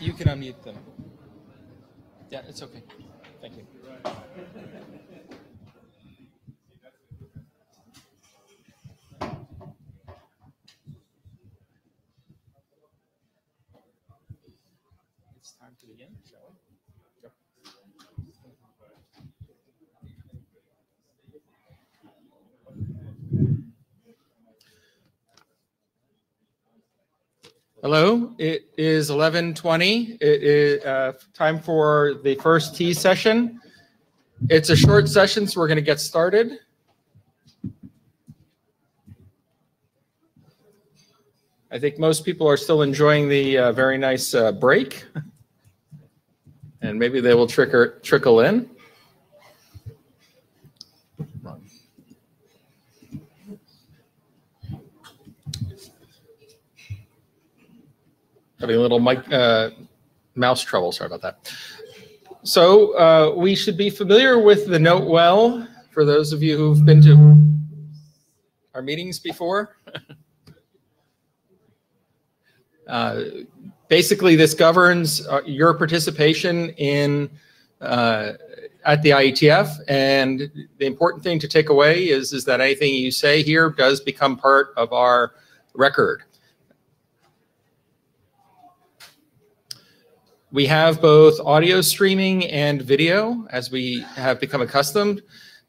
You can unmute them. Yeah, it's okay. Thank you. It's time to begin, shall we? Hello, it is 11:20. It is uh, time for the first TEAS session. It's a short session, so we're going to get started. I think most people are still enjoying the uh, very nice uh, break. And maybe they will trickle, trickle in. Having a little mic, uh, mouse trouble. Sorry about that. So uh, we should be familiar with the note well for those of you who've been to our meetings before. uh, basically, this governs uh, your participation in uh, at the IETF, and the important thing to take away is is that anything you say here does become part of our record. We have both audio streaming and video as we have become accustomed.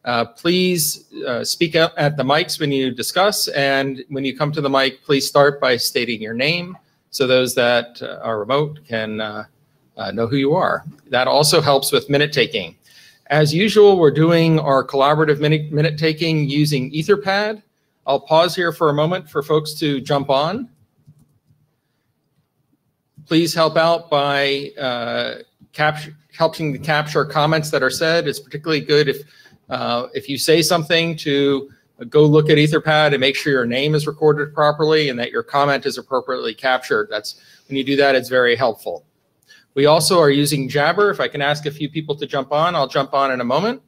Uh, please uh, speak up at the mics when you discuss, and when you come to the mic, please start by stating your name so those that uh, are remote can uh, uh, know who you are. That also helps with minute taking. As usual, we're doing our collaborative minute, minute taking using Etherpad. I'll pause here for a moment for folks to jump on please help out by uh, capture, helping to capture comments that are said. It's particularly good if uh, if you say something to go look at Etherpad and make sure your name is recorded properly and that your comment is appropriately captured. That's when you do that, it's very helpful. We also are using Jabber. If I can ask a few people to jump on, I'll jump on in a moment.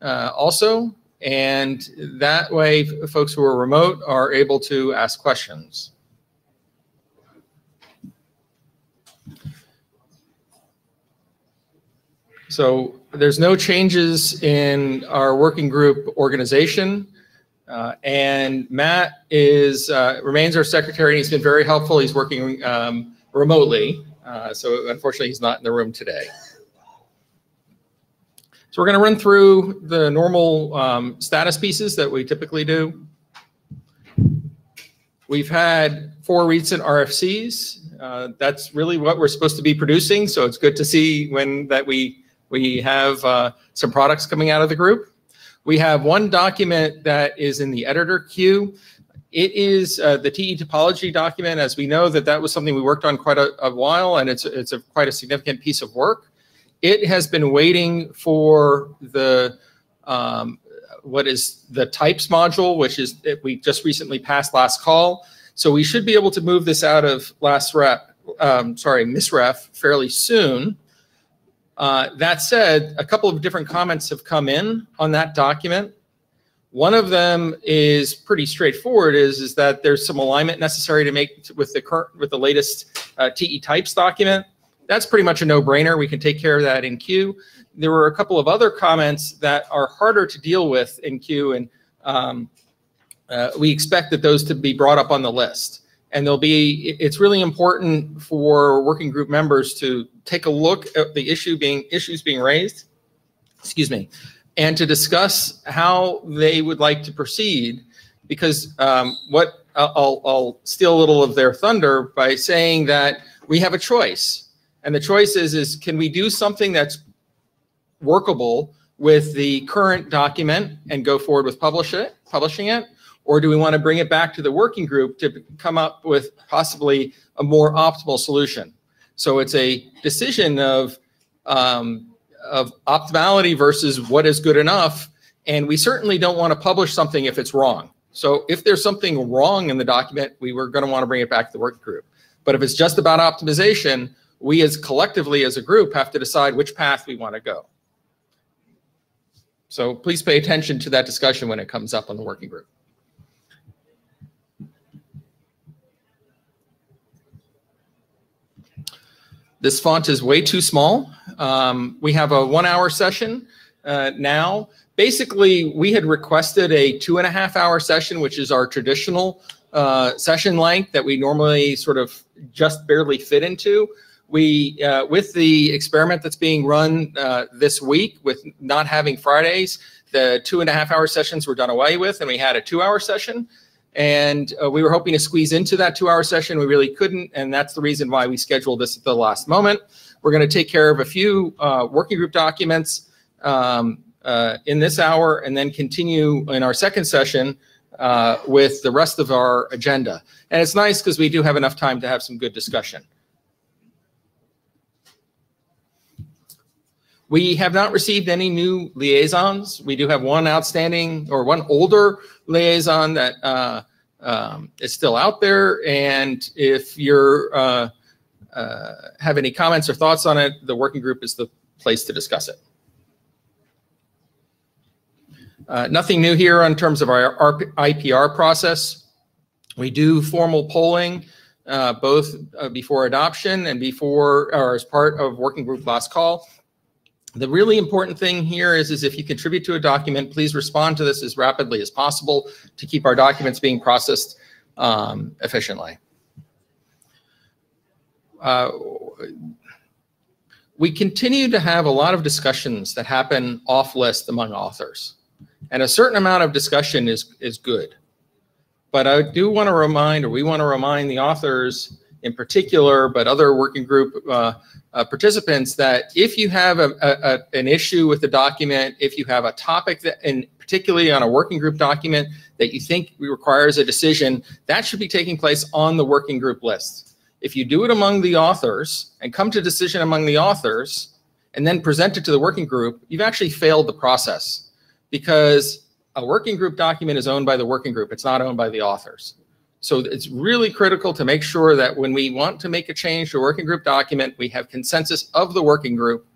Uh, also, and that way, folks who are remote are able to ask questions. So there's no changes in our working group organization. Uh, and Matt is uh, remains our secretary. And he's been very helpful. He's working um, remotely, uh, so unfortunately he's not in the room today. So we're going to run through the normal um, status pieces that we typically do. We've had four recent RFCs. Uh, that's really what we're supposed to be producing. So it's good to see when that we we have uh, some products coming out of the group. We have one document that is in the editor queue. It is uh, the TE topology document. As we know that that was something we worked on quite a, a while, and it's it's a quite a significant piece of work. It has been waiting for the um, what is the types module, which is we just recently passed last call. So we should be able to move this out of last rep, um, sorry, MISSREF fairly soon. Uh, that said, a couple of different comments have come in on that document. One of them is pretty straightforward, is, is that there's some alignment necessary to make with the current with the latest uh, TE types document. That's pretty much a no-brainer. We can take care of that in queue. There were a couple of other comments that are harder to deal with in queue, and um, uh, we expect that those to be brought up on the list and there'll be it's really important for working group members to take a look at the issue being issues being raised excuse me and to discuss how they would like to proceed. Because um, what I'll, I'll steal a little of their thunder by saying that we have a choice. And the choice is is can we do something that's workable with the current document and go forward with publish it publishing it or do we want to bring it back to the working group to come up with possibly a more optimal solution? So it's a decision of, um, of optimality versus what is good enough. And we certainly don't want to publish something if it's wrong. So if there's something wrong in the document, we were going to want to bring it back to the working group. But if it's just about optimization, we as collectively as a group have to decide which path we want to go. So please pay attention to that discussion when it comes up on the working group. This font is way too small. Um, we have a one hour session uh, now. Basically, we had requested a two and a half hour session, which is our traditional uh, session length that we normally sort of just barely fit into. We, uh, with the experiment that's being run uh, this week with not having Fridays, the two and a half hour sessions were done away with, and we had a two hour session. And uh, we were hoping to squeeze into that two hour session. We really couldn't. And that's the reason why we scheduled this at the last moment. We're going to take care of a few uh, working group documents um, uh, in this hour and then continue in our second session uh, with the rest of our agenda. And it's nice because we do have enough time to have some good discussion. We have not received any new liaisons. We do have one outstanding or one older liaison that uh, um, is still out there. And if you're uh, uh, have any comments or thoughts on it, the working group is the place to discuss it. Uh, nothing new here in terms of our, our IPR process. We do formal polling uh, both uh, before adoption and before or as part of working group last call. The really important thing here is, is if you contribute to a document, please respond to this as rapidly as possible to keep our documents being processed um, efficiently. Uh, we continue to have a lot of discussions that happen off list among authors. And a certain amount of discussion is, is good. But I do want to remind, or we want to remind the authors in particular, but other working group uh, uh, participants that if you have a, a, an issue with the document, if you have a topic that, and particularly on a working group document that you think requires a decision, that should be taking place on the working group list. If you do it among the authors and come to decision among the authors and then present it to the working group, you've actually failed the process because a working group document is owned by the working group. It's not owned by the authors. So it's really critical to make sure that when we want to make a change to a working group document, we have consensus of the working group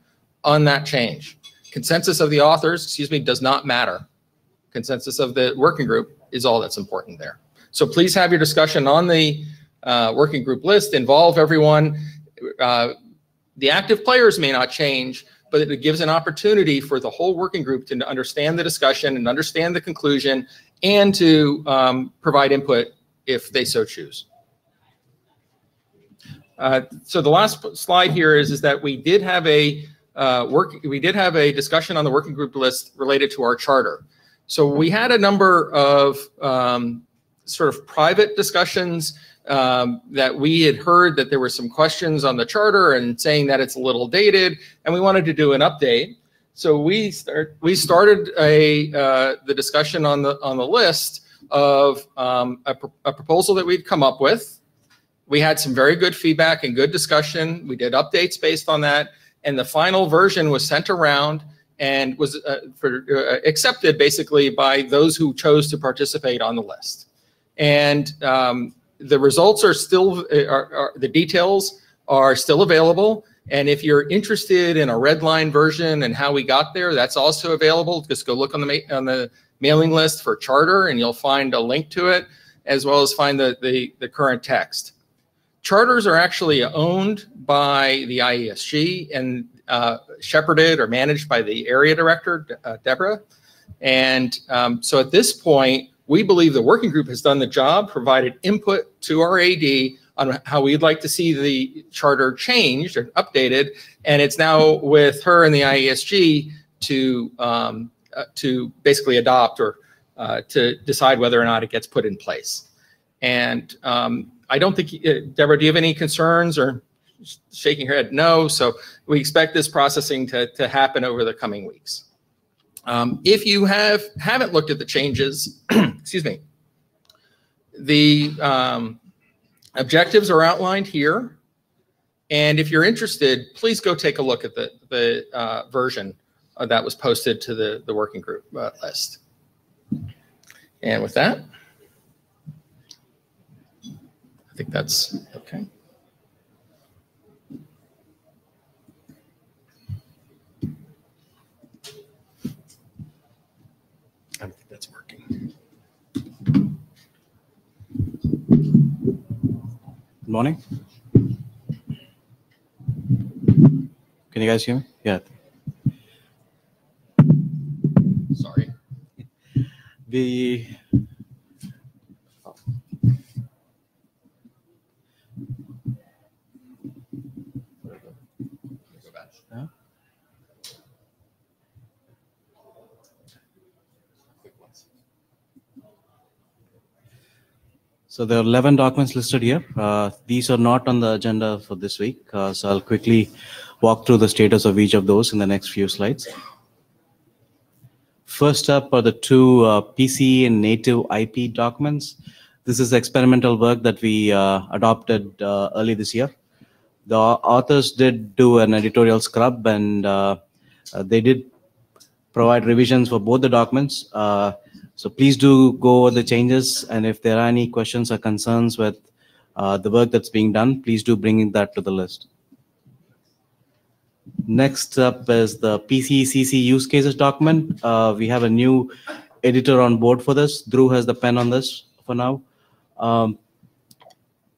on that change. Consensus of the authors, excuse me, does not matter. Consensus of the working group is all that's important there. So please have your discussion on the uh, working group list, involve everyone. Uh, the active players may not change, but it gives an opportunity for the whole working group to understand the discussion and understand the conclusion and to um, provide input if they so choose. Uh, so the last slide here is, is that we did have a uh, work we did have a discussion on the working group list related to our charter. So we had a number of um, sort of private discussions um, that we had heard that there were some questions on the charter and saying that it's a little dated, and we wanted to do an update. So we start we started a uh, the discussion on the on the list of um, a, a proposal that we'd come up with. We had some very good feedback and good discussion. We did updates based on that, and the final version was sent around and was uh, for, uh, accepted basically by those who chose to participate on the list. And um, the results are still, uh, are, are, the details are still available. And if you're interested in a red line version and how we got there, that's also available. Just go look on the on the mailing list for charter and you'll find a link to it, as well as find the, the, the current text. Charters are actually owned by the IESG and uh, shepherded or managed by the area director, uh, Deborah. And um, so at this point, we believe the working group has done the job, provided input to our AD on how we'd like to see the charter changed or updated. And it's now with her and the IESG to um, uh, to basically adopt or uh, to decide whether or not it gets put in place. And um, I don't think, uh, Deborah, do you have any concerns or shaking her head? No. So we expect this processing to, to happen over the coming weeks. Um, if you have haven't looked at the changes, excuse me, the um, objectives are outlined here. And if you're interested, please go take a look at the, the uh, version that was posted to the, the working group uh, list. And with that, I think that's okay. I think that's working. Good morning. Can you guys hear me? Yeah. The So there are 11 documents listed here. Uh, these are not on the agenda for this week. Uh, so I'll quickly walk through the status of each of those in the next few slides. First up are the two uh, PCE and native IP documents. This is experimental work that we uh, adopted uh, early this year. The authors did do an editorial scrub and uh, uh, they did provide revisions for both the documents. Uh, so please do go over the changes. And if there are any questions or concerns with the work that's being done, please do bring that to the list. Next up is the PCECC use cases document. Uh, we have a new editor on board for this. Drew has the pen on this for now. Um,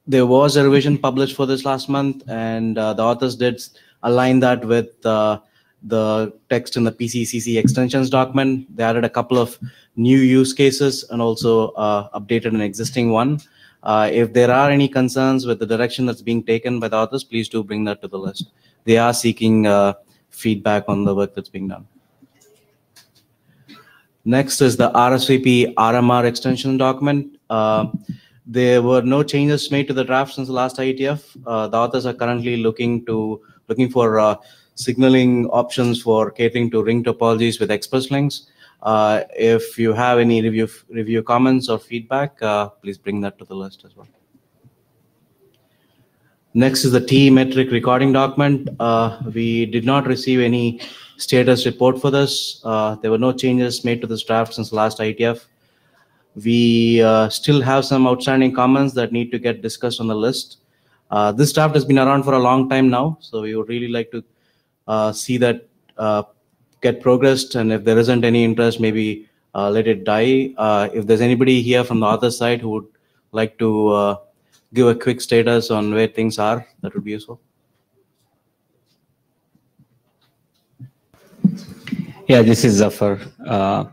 there was a revision published for this last month, and uh, the authors did align that with uh, the text in the PCECC extensions document. They added a couple of new use cases and also uh, updated an existing one. Uh, if there are any concerns with the direction that's being taken by the authors, please do bring that to the list. They are seeking uh, feedback on the work that's being done. Next is the RSVP RMR extension document. Uh, there were no changes made to the draft since the last IETF. Uh, the authors are currently looking to looking for uh, signaling options for catering to ring topologies with express links. Uh, if you have any review review comments or feedback, uh, please bring that to the list as well. Next is the TE metric recording document. Uh, we did not receive any status report for this. Uh, there were no changes made to this draft since last IETF. We uh, still have some outstanding comments that need to get discussed on the list. Uh, this draft has been around for a long time now, so we would really like to uh, see that uh, get progressed. And if there isn't any interest, maybe let it die. If there's anybody here from the other side who would like to give a quick status on where things are, that would be useful. Yeah, this is Zafar. Uh,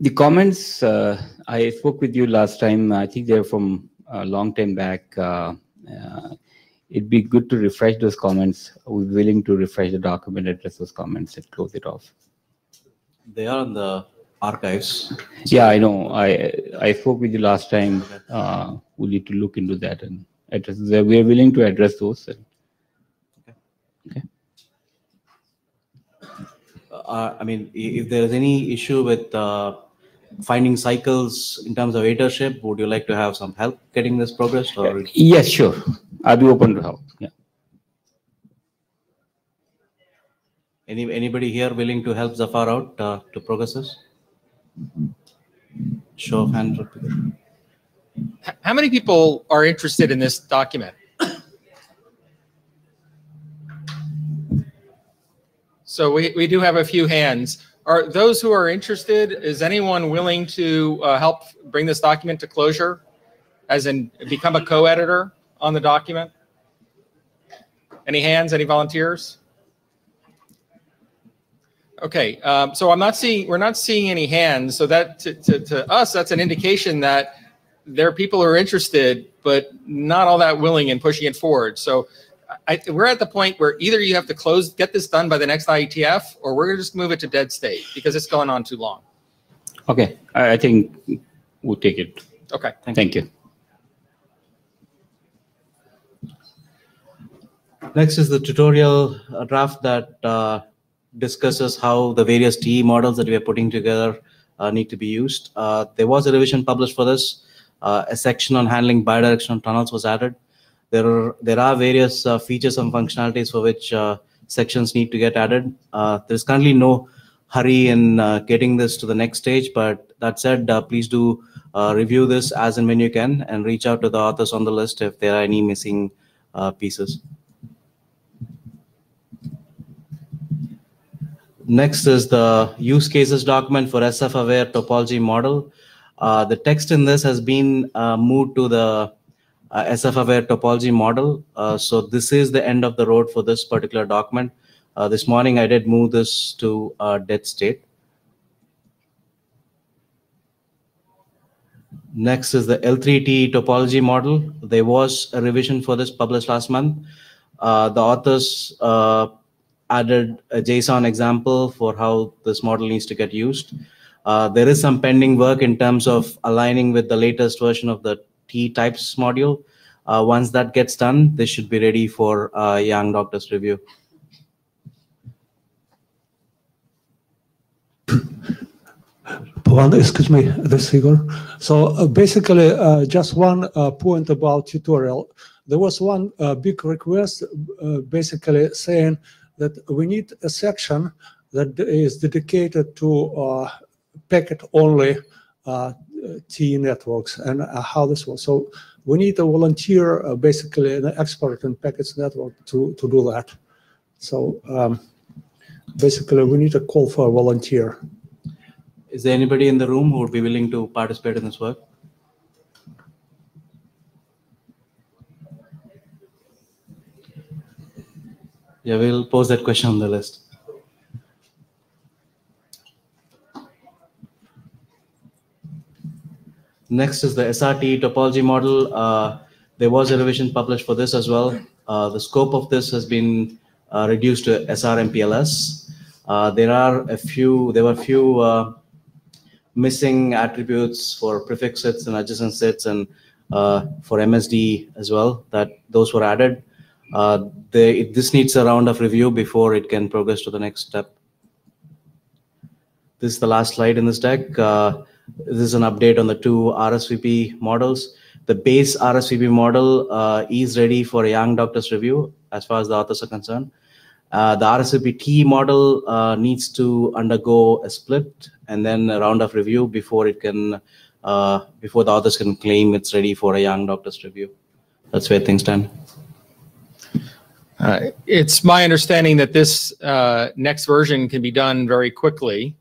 the comments uh, I spoke with you last time. I think they're from a long time back. Uh, uh, it'd be good to refresh those comments. We're willing to refresh the document, address those comments, and close it off. They are on the archives. Yeah, I know. I I spoke with you last time. Uh, we need to look into that and address. We are willing to address those. And, Uh, I mean, if there is any issue with uh, finding cycles in terms of authorship, would you like to have some help getting this progressed or? yes, sure. I'll be open to help. Yeah. Any, anybody here willing to help Zafar out uh, to progress this? Show of hands. How many people are interested in this document? So we, we do have a few hands. Are those who are interested, is anyone willing to uh, help bring this document to closure? As in become a co-editor on the document? Any hands, any volunteers? Okay, um, so I'm not seeing, we're not seeing any hands. So that, to, to, to us, that's an indication that there are people who are interested, but not all that willing in pushing it forward. So I, we're at the point where either you have to close, get this done by the next IETF, or we're gonna just move it to dead state because it's going on too long. Okay. I, I think we'll take it. Okay. Thank you. you. Next is the tutorial uh, draft that uh, discusses how the various TE models that we are putting together uh, need to be used. Uh, There was a revision published for this. Uh, A section on handling bidirectional tunnels was added. There are, there are various uh, features and functionalities for which uh, sections need to get added. Uh, There's currently no hurry in getting this to the next stage, but that said, please do review this as and when you can and reach out to the authors on the list if there are any missing pieces. Next is the use cases document for SF-aware topology model. Uh, the text in this has been uh, moved to the uh, SF-aware topology model. Uh, so this is the end of the road for this particular document. Uh, this morning, I did move this to uh, dead state. Next is the L3TE topology model. There was a revision for this published last month. Uh, the authors added a JSON example for how this model needs to get used. Uh, there is some pending work in terms of aligning with the latest version of the TE types module. Uh, once that gets done, this should be ready for uh, Yang Doctors review. Excuse me, this Igor. So uh, basically, uh, just one uh, point about tutorial. There was one uh, big request, basically saying that we need a section that is dedicated to uh, packet-only TE networks and how this works. So we need a volunteer, basically an expert in packets network to, to do that. So um, basically, we need a call for a volunteer. Is there anybody in the room who would be willing to participate in this work? Yeah, we'll post that question on the list. Next is the SR-TE topology model. Uh, there was a revision published for this as well. Uh, the scope of this has been uh, reduced to SRMPLS. Uh, there are a few, there were a few uh, missing attributes for prefix SIDs and adjacent sets and uh, for MSD as well, that those were added. Uh, they, this needs a round of review before it can progress to the next step. This is the last slide in this deck. Uh, this is an update on the two RSVP models. The base RSVP model uh, is ready for a Yang doctor's review as far as the authors are concerned. Uh, the RSVP-TE model uh, needs to undergo a split and then a round of review before it can, uh, before the authors can claim it's ready for a Yang doctor's review. That's where things stand. Uh, It's my understanding that this uh, next version can be done very quickly.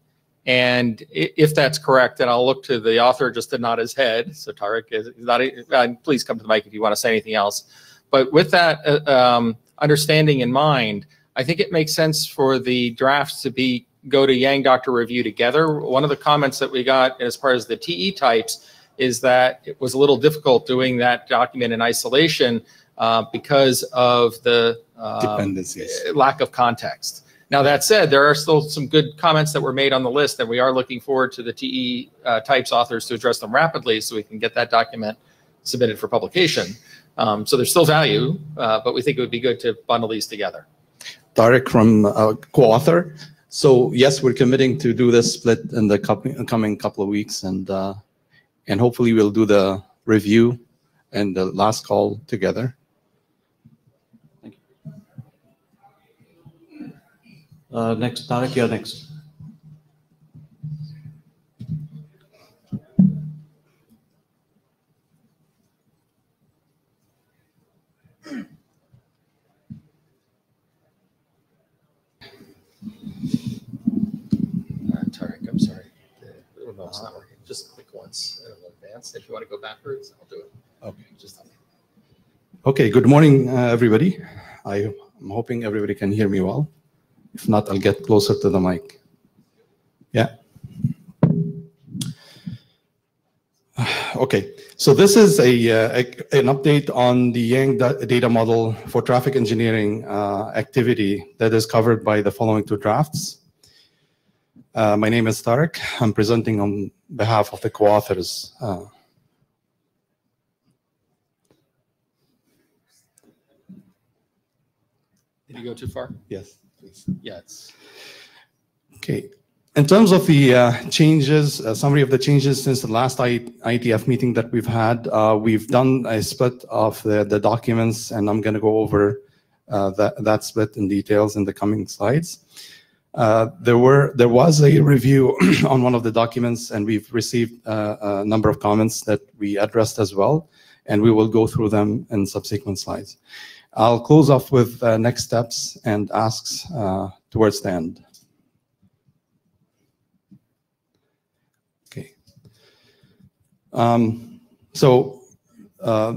And if that's correct, then I'll look to the author just to nod his head. So Tarek is not, uh, please come to the mic if you want to say anything else. But with that uh, um, understanding in mind, I think it makes sense for the drafts to be, go to Yang Doctor review together. One of the comments that we got as far as the TE types is that it was a little difficult doing that document in isolation uh, because of the um, Dependencies. lack of context. Now, that said, there are still some good comments that were made on the list, and we are looking forward to the TE uh, types authors to address them rapidly so we can get that document submitted for publication. Um, So there's still value, uh, but we think it would be good to bundle these together. Tarek from uh, co-author. So yes, we're committing to do this split in the coming couple of weeks and, uh, and hopefully we'll do the review and the last call together. Uh, next, Tarek, you're next. Uh, Tarek, I'm sorry. The remote's not working. Just click once and it'll advance. If you want to go backwards, I'll do it. Okay. Just tell me. Okay, good morning, uh, everybody. I'm hoping everybody can hear me well. If not, I'll get closer to the mic. Yeah. Okay, so this is a, uh, a- an update on the Yang da- data model for traffic engineering uh, activity that is covered by the following two drafts. Uh, My name is Tarek. I'm presenting on behalf of the co-authors. uh, Did you go too far? Yes, please. It's. Okay. In terms of the uh, changes, a summary of the changes since the last I- IETF meeting that we've had, uh, we've done a split of the, the documents, and I'm going to go over uh, that, that split in details in the coming slides. Uh, there were there was a review on one of the documents, and we've received uh, a number of comments that we addressed as well, and we will go through them in subsequent slides. I'll close off with uh, next steps and asks uh, towards the end. Okay. Um, so, uh,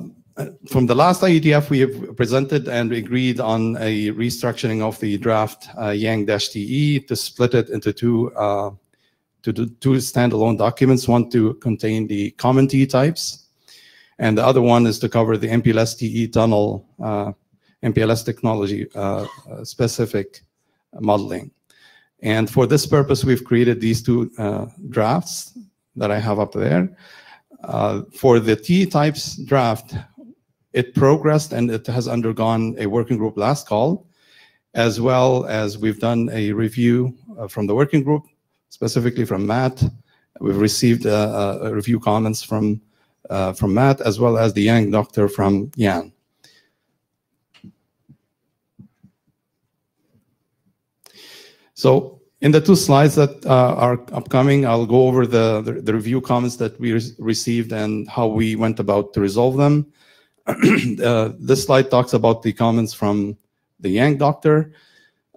from the last IETF, we have presented and agreed on a restructuring of the draft uh, Yang-TE to split it into two uh, to two standalone documents, one to contain the common TE types, and the other one is to cover the MPLS TE tunnel, uh, MPLS technology uh, uh, specific modeling. And for this purpose, we've created these two uh, drafts that I have up there. Uh, for the TE-types draft, it progressed and it has undergone a working group last call, as well as we've done a review uh, from the working group specifically from Matt. We've received uh, review comments from from Matt as well as the Yang doctor from Yan. So in the two slides that uh, are upcoming, I'll go over the, the, the review comments that we re received and how we went about to resolve them. uh, this slide talks about the comments from the Yang doctor.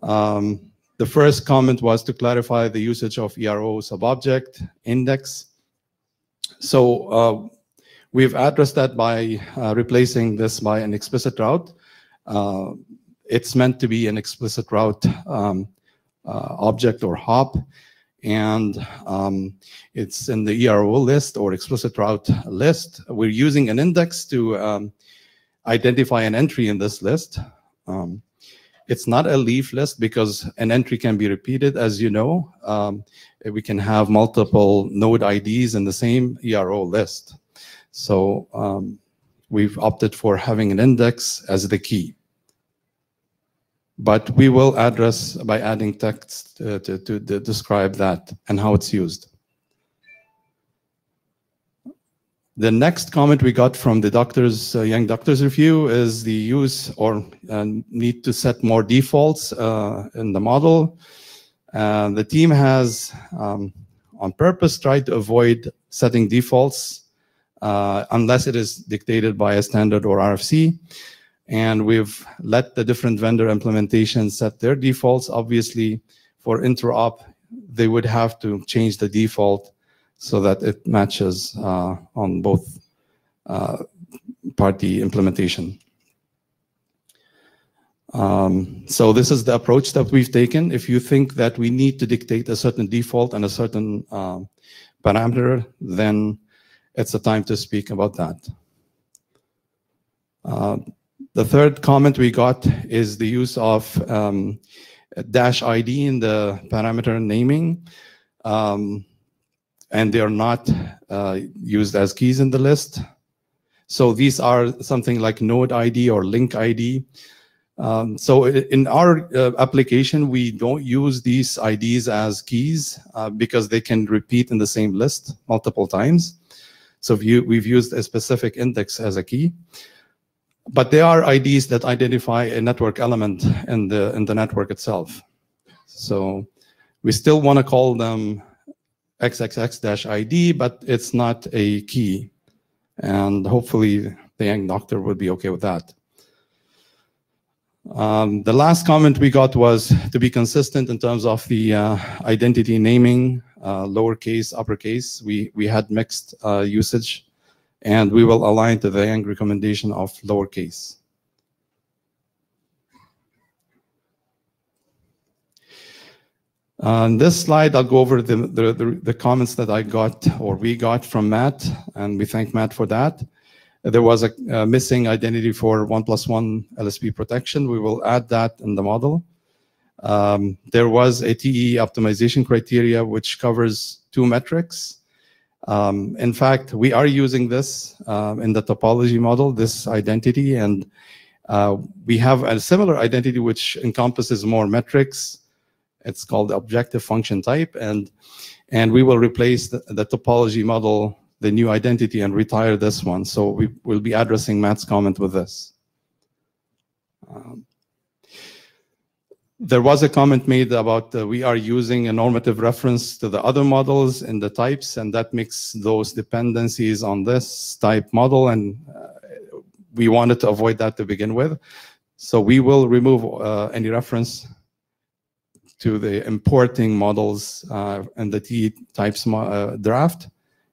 Um, the first comment was to clarify the usage of ERO subobject index. So uh, we've addressed that by uh, replacing this by an explicit route. Uh, it's meant to be an explicit route um, object or hop, and um, it's in the ERO list or explicit route list. We're using an index to um, identify an entry in this list. Um, it's not a leaf list because an entry can be repeated, as you know. Um, we can have multiple node IDs in the same ERO list. So um, we've opted for having an index as the key. But we will address by adding text uh, to, to, to describe that and how it's used. The next comment we got from the doctors, uh, Yang doctors review is the use or uh, need to set more defaults uh, in the model. The team has, um, on purpose, tried to avoid setting defaults uh, unless it is dictated by a standard or RFC. And we've let the different vendor implementations set their defaults. Obviously, for interop, they would have to change the default so that it matches uh, on both uh, party implementation. Um, so this is the approach that we've taken. If you think that we need to dictate a certain default and a certain uh, parameter, then it's a time to speak about that. The third comment we got is the use of um, dash ID in the parameter naming. Um, and they are not uh, used as keys in the list. So these are something like node ID or link ID. Um, so in our uh, application, we don't use these IDs as keys uh, because they can repeat in the same list multiple times. So you, we've used a specific index as a key. But they are IDs that identify a network element in the, in the network itself. So we still want to call them xxx-id, but it's not a key. And hopefully the Yang doctor would be okay with that. Um, the last comment we got was to be consistent in terms of the uh, identity naming, uh, lowercase, uppercase. We, we had mixed uh, usage, and we will align to the Yang recommendation of lowercase. On this slide, I'll go over the, the, the, the, comments that I got or we got from Matt, and we thank Matt for that. There was a, a missing identity for one plus one LSP protection. We will add that in the model. Um, there was a TE optimization criteria which covers two metrics. Um, in fact, we are using this um, in the topology model, this identity, and uh, we have a similar identity which encompasses more metrics it's called the objective function type, and and we will replace the, the topology model, the new identity, and retire this one. So we will be addressing Matt's comment with this. Um, there was a comment made about uh, we are using a normative reference to the other models in the types, and that makes those dependencies on this type model, and uh, we wanted to avoid that to begin with. So we will remove uh, any reference to the importing models uh, and the TE types uh, draft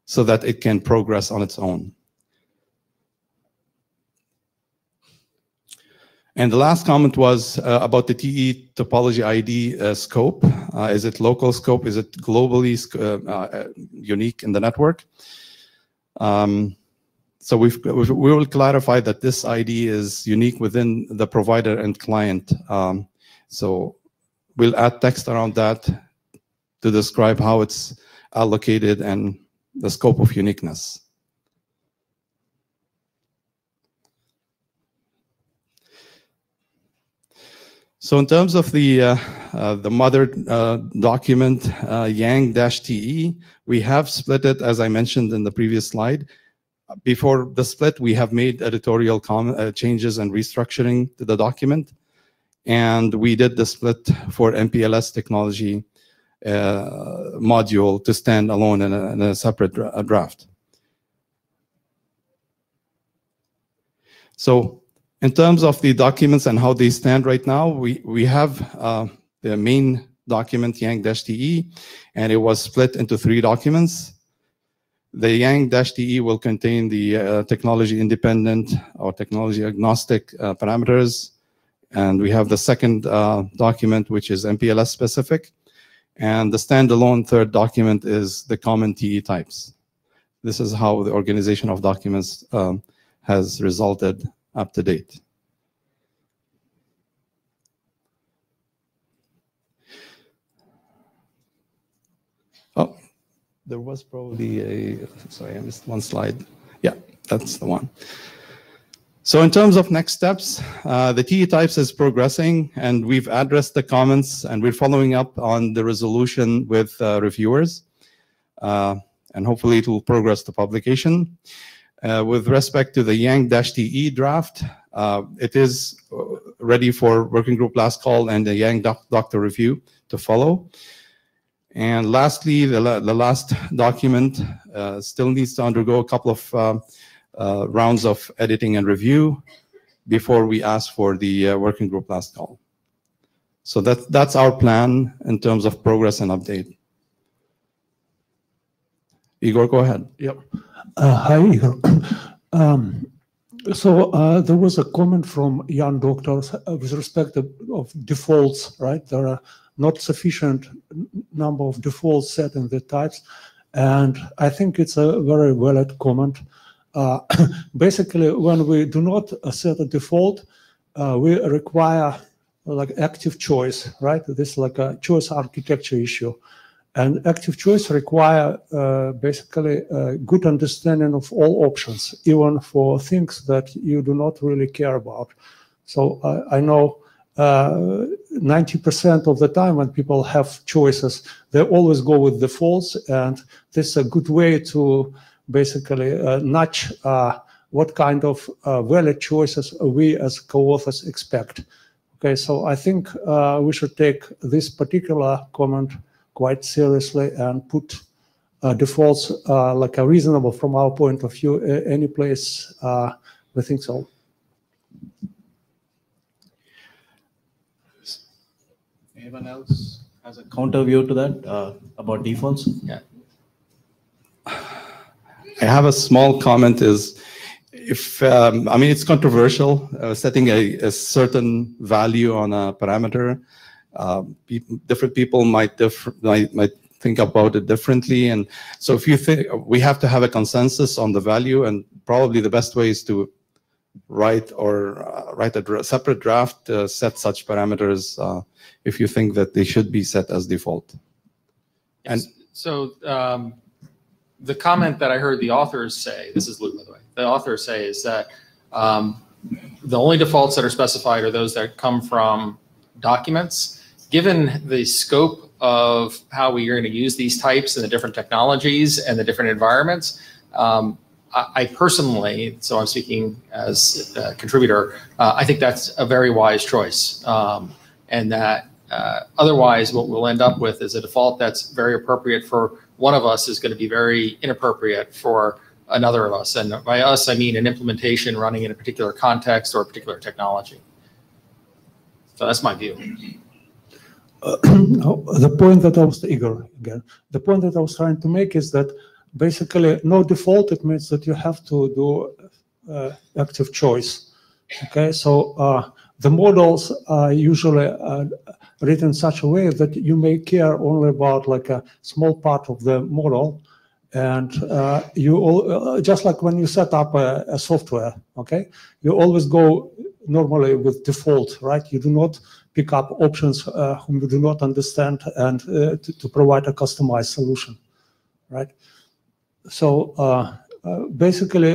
so that it can progress on its own. And the last comment was uh, about the TE topology ID uh, scope. Uh, is it local scope? Is it globally uh, uh, unique in the network? Um, so we've, we will clarify that this ID is unique within the provider and client. Um, so we'll add text around that to describe how it's allocated and the scope of uniqueness. So in terms of the uh, uh, the mother uh, document, uh, Yang-TE, we have split it, as I mentioned in the previous slide. Before the split, we have made editorial uh, changes and restructuring to the document. And we did the split for MPLS technology uh, module to stand alone in a, in a separate dra draft. So in terms of the documents and how they stand right now, we, we have uh, the main document, Yang-TE, and it was split into three documents. The Yang-TE will contain the uh, technology independent or technology agnostic uh, parameters. And we have the second uh, document, which is MPLS specific. And the standalone third document is the common TE types. This is how the organization of documents um, has resulted up to date. Oh, there was probably a, sorry, I missed one slide. Yeah, that's the one. So in terms of next steps, uh, the TE types is progressing and we've addressed the comments and we're following up on the resolution with uh, reviewers. Uh, and hopefully it will progress to publication. Uh, with respect to the Yang-TE draft, uh, it is uh, ready for working group last call and the Yang doc doctor review to follow. And lastly, the, la the last document uh, still needs to undergo a couple of uh, uh, rounds of editing and review before we ask for the working group last call. So that, that's our plan in terms of progress and update. Igor, go ahead. Yep. Uh, hi. Um, so uh, there was a comment from Yang doctors uh, with respect of, of, defaults, right? There are not sufficient number of defaults set in the types. And I think it's a very valid comment. Uh, basically, when we do not set a default, uh, we require like active choice, right? This is like a choice architecture issue. And active choice require uh, basically a good understanding of all options, even for things that you do not really care about. So uh, I know 90% uh, of the time when people have choices, they always go with defaults. And this is a good way to basically uh, nudge uh, what kind of uh, valid choices we as co-authors expect. Okay, so I think uh, we should take this particular comment quite seriously and put uh, defaults uh, like a reasonable from our point of view any place uh, we think so. Anyone else has a counter view to that uh, about defaults? Yeah. I have a small comment is if, um, I mean, it's controversial uh, setting a, a, certain value on a parameter uh, different people might, differ, might, might think about it differently. And so if you think, we have to have a consensus on the value and probably the best way is to write or uh, write a separate draft to set such parameters uh, if you think that they should be set as default. And so um, the comment that I heard the authors say, this is Lou, by the way, the authors say is that um, the only defaults that are specified are those that come from documents given the scope of how we are going to use these types and the different technologies and the different environments, um, I, I, personally, so I'm speaking as a contributor, uh, I think that's a very wise choice. Um, and that uh, otherwise, what we'll end up with is a default that's very appropriate for one of us is going to be very inappropriate for another of us. And by us, I mean an implementation running in a particular context or a particular technology. So that's my view. Uh, the point that I was Igor again. The point that I was trying to make is that basically no default. It means that you have to do uh, active choice. Okay, so uh, the models are usually uh, written in such a way that you may care only about like a small part of the model. And uh, you all, uh, just like when you set up a, a software, okay, you always go normally with default, right? You do not pick up options uh, whom you do not understand and uh, to, to provide a customized solution, right? So uh, basically,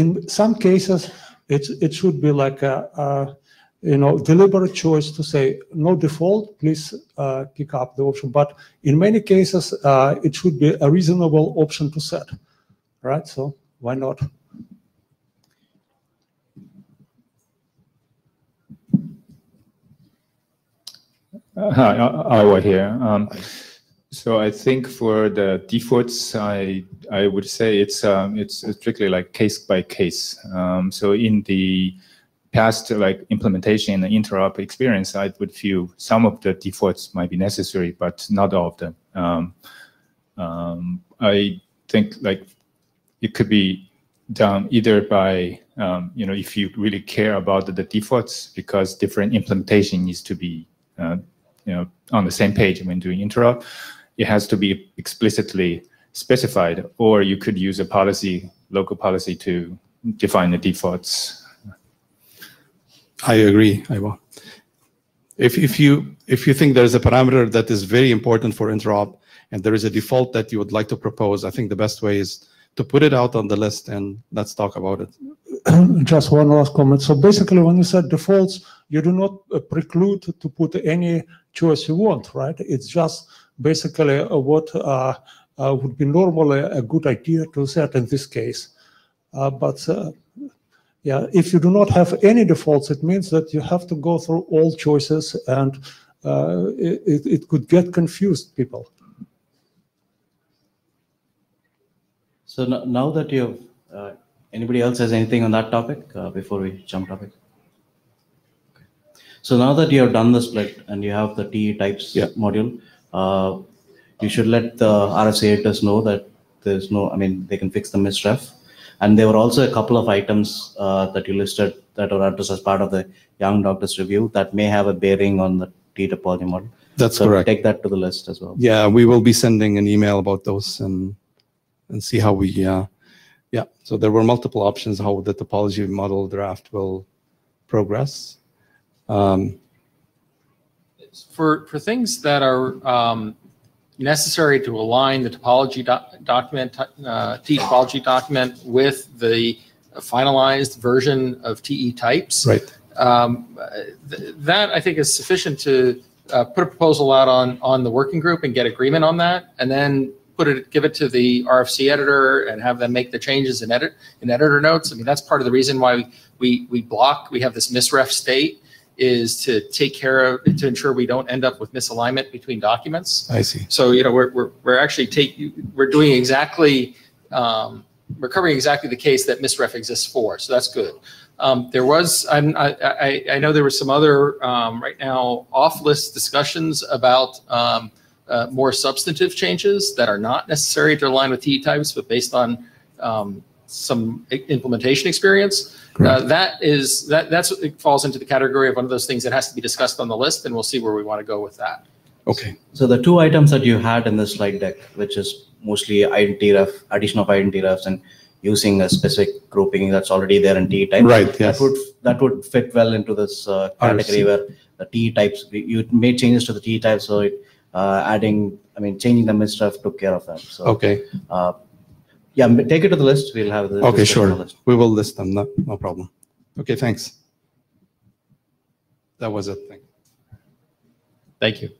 in some cases, it, it should be like a, a you know deliberate choice to say no default, please uh, pick up the option. But in many cases, uh, it should be a reasonable option to set, right? So why not? Hi, Iowa here. Um, So I think for the defaults, I, I would say it's, um, it's strictly like case by case. Um, So in the past, like implementation and interop experience, I would feel some of the defaults might be necessary, but not all of them. Um, um, I think like it could be done either by, um, you know, if you really care about the defaults, because different implementation needs to be, uh, you know, on the same page when doing interop, it has to be explicitly specified, or you could use a policy, local policy to define the defaults. I agree, Iwa. If, if you, if you think there's a parameter that is very important for interop and there is a default that you would like to propose, I think the best way is to put it out on the list and let's talk about it. Just one last comment. So basically, when you said defaults, you do not uh, preclude to put any choice you want, right? It's just basically uh, what uh, uh, would be normally a good idea to set in this case. Uh, but uh, yeah, if you do not have any defaults, it means that you have to go through all choices and it, it could get confused people. So now that you've, anybody else has anything on that topic uh, before we jump topic? Okay. So now that you have done the split and you have the TE types Yeah. module, uh, you should let the RFC editors know that there's no, I mean, they can fix the MISSREF. And there were also a couple of items uh, that you listed that were addressed as part of the Yang Doctors Review that may have a bearing on the TE topology model. That's So correct. Take that to the list as well. Yeah, we will be sending an email about those and, and see how we, uh, yeah. So there were multiple options how the topology model draft will progress. Um, For, for things that are um, necessary to align the topology doc- document, uh, TE topology document with the finalized version of TE types. Right. Um, th- That, I think, is sufficient to uh, put a proposal out on, on the working group and get agreement on that, and then put it, give it to the RFC editor and have them make the changes in edit, in editor notes. I mean, that's part of the reason why we, we block, we have this MISSREF state, is to take care of, to ensure we don't end up with misalignment between documents. I see. So, you know, we're, we're, we're actually take, we're doing exactly, um, we're covering exactly the case that MISSREF exists for. So that's good. Um, there was, I'm, I, I, I know there were some other, um, right now, off-list discussions about, um, uh, more substantive changes that are not necessary to align with TE types, but based on, um, some implementation experience. Uh, that is, that, that's, it falls into the category of one of those things that has to be discussed on the list, and we'll see where we want to go with that. Okay. So the two items that you had in the slide deck, which is mostly identity ref, addition of identity refs and using a specific grouping that's already there in TE type. Right, Yes. That would, that would fit well into this uh, category RFC. where the TE types, you made changes to the TE types, so it, uh, adding, I mean, changing the MISSREF took care of that. So, Okay. uh, yeah, take it to the list. We'll have the. Okay, sure. the list. We will list them. No, no problem. Okay, thanks. That was it. Thank- Thank you.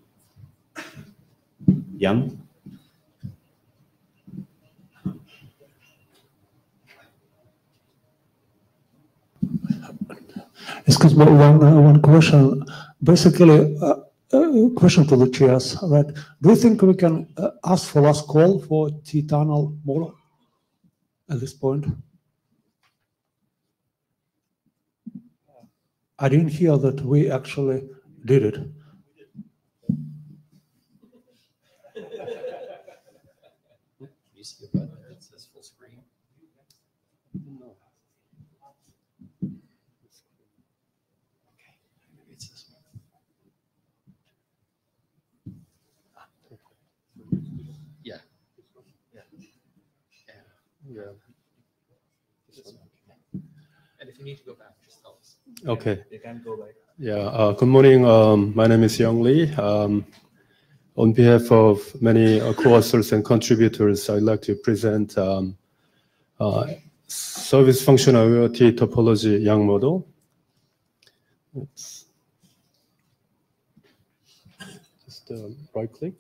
Young? Excuse me, one, uh, one question. Basically, uh, uh, question to the chairs, right? Do you think we can uh, ask for last call for TE tunnel model at this point? I didn't hear that we actually did it. Yeah. And if you need to go back, just tell us. Okay. They can go back. Yeah. Uh, good morning. Um, my name is Young Lee. Um, on behalf of many uh, co-authors and contributors, I'd like to present um, uh, service functional IoT topology Yang model. Oops. Just uh, right click.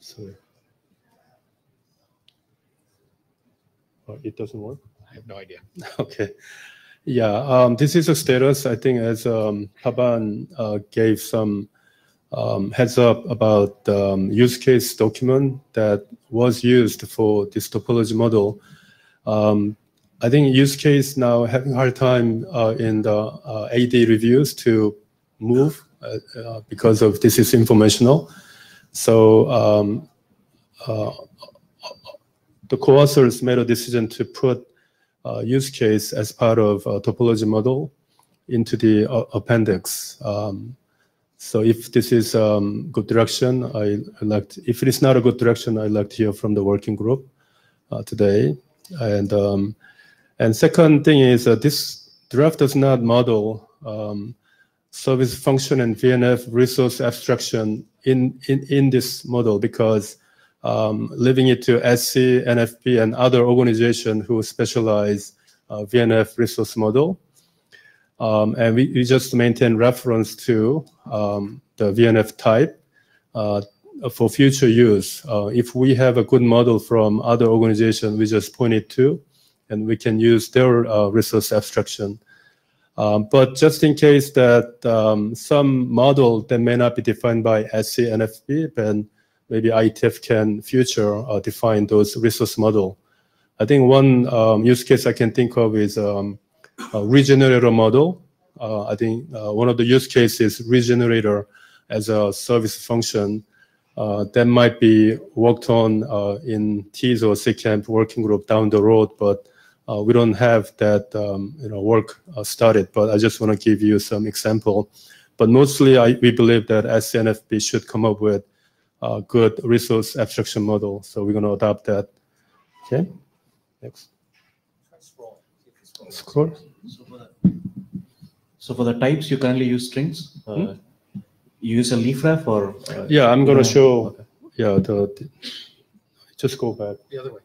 Sorry. Oh, it doesn't work. I have no idea. Okay. Yeah, um, this is a status, I think, as um, uh, gave some um, heads up about the um, use case document that was used for this topology model. Um, I think use case now having hard time uh, in the uh, AD reviews to move uh, uh, because of this is informational. So um, uh, the co-authors made a decision to put use case as part of a topology model into the uh, appendix. Um, so if this is um, good direction, I, I like. To, if it is not a good direction, I'd like to hear from the working group uh, today. And um, and second thing is uh, this draft does not model um, service function and VNF resource abstraction in in in this model because um, leaving it to ETSI, NFV, and other organizations who specialize uh, VNF resource model. Um, and we, we just maintain reference to um, the VNF type uh, for future use. Uh, if we have a good model from other organizations, we just point it to, and we can use their uh, resource abstraction. Um, but just in case that um, some model that may not be defined by ETSI, NFV, then maybe IETF can future uh, define those resource model. I think one um, use case I can think of is um, a regenerator model. Uh, I think uh, one of the use cases regenerator as a service function uh, that might be worked on uh, in TEAS or CCAMP working group down the road, but uh, we don't have that um, you know work started. But I just want to give you some example. But mostly, I, we believe that ETSI NFV should come up with uh, good resource abstraction model. So we're going to adopt that. Okay, next. Scroll. So for, the, so for the types, you currently use strings. Uh, Hmm? You use a leaf ref or? Uh, Yeah, I'm going to show. okay. Yeah, the, the- just go back. The other way.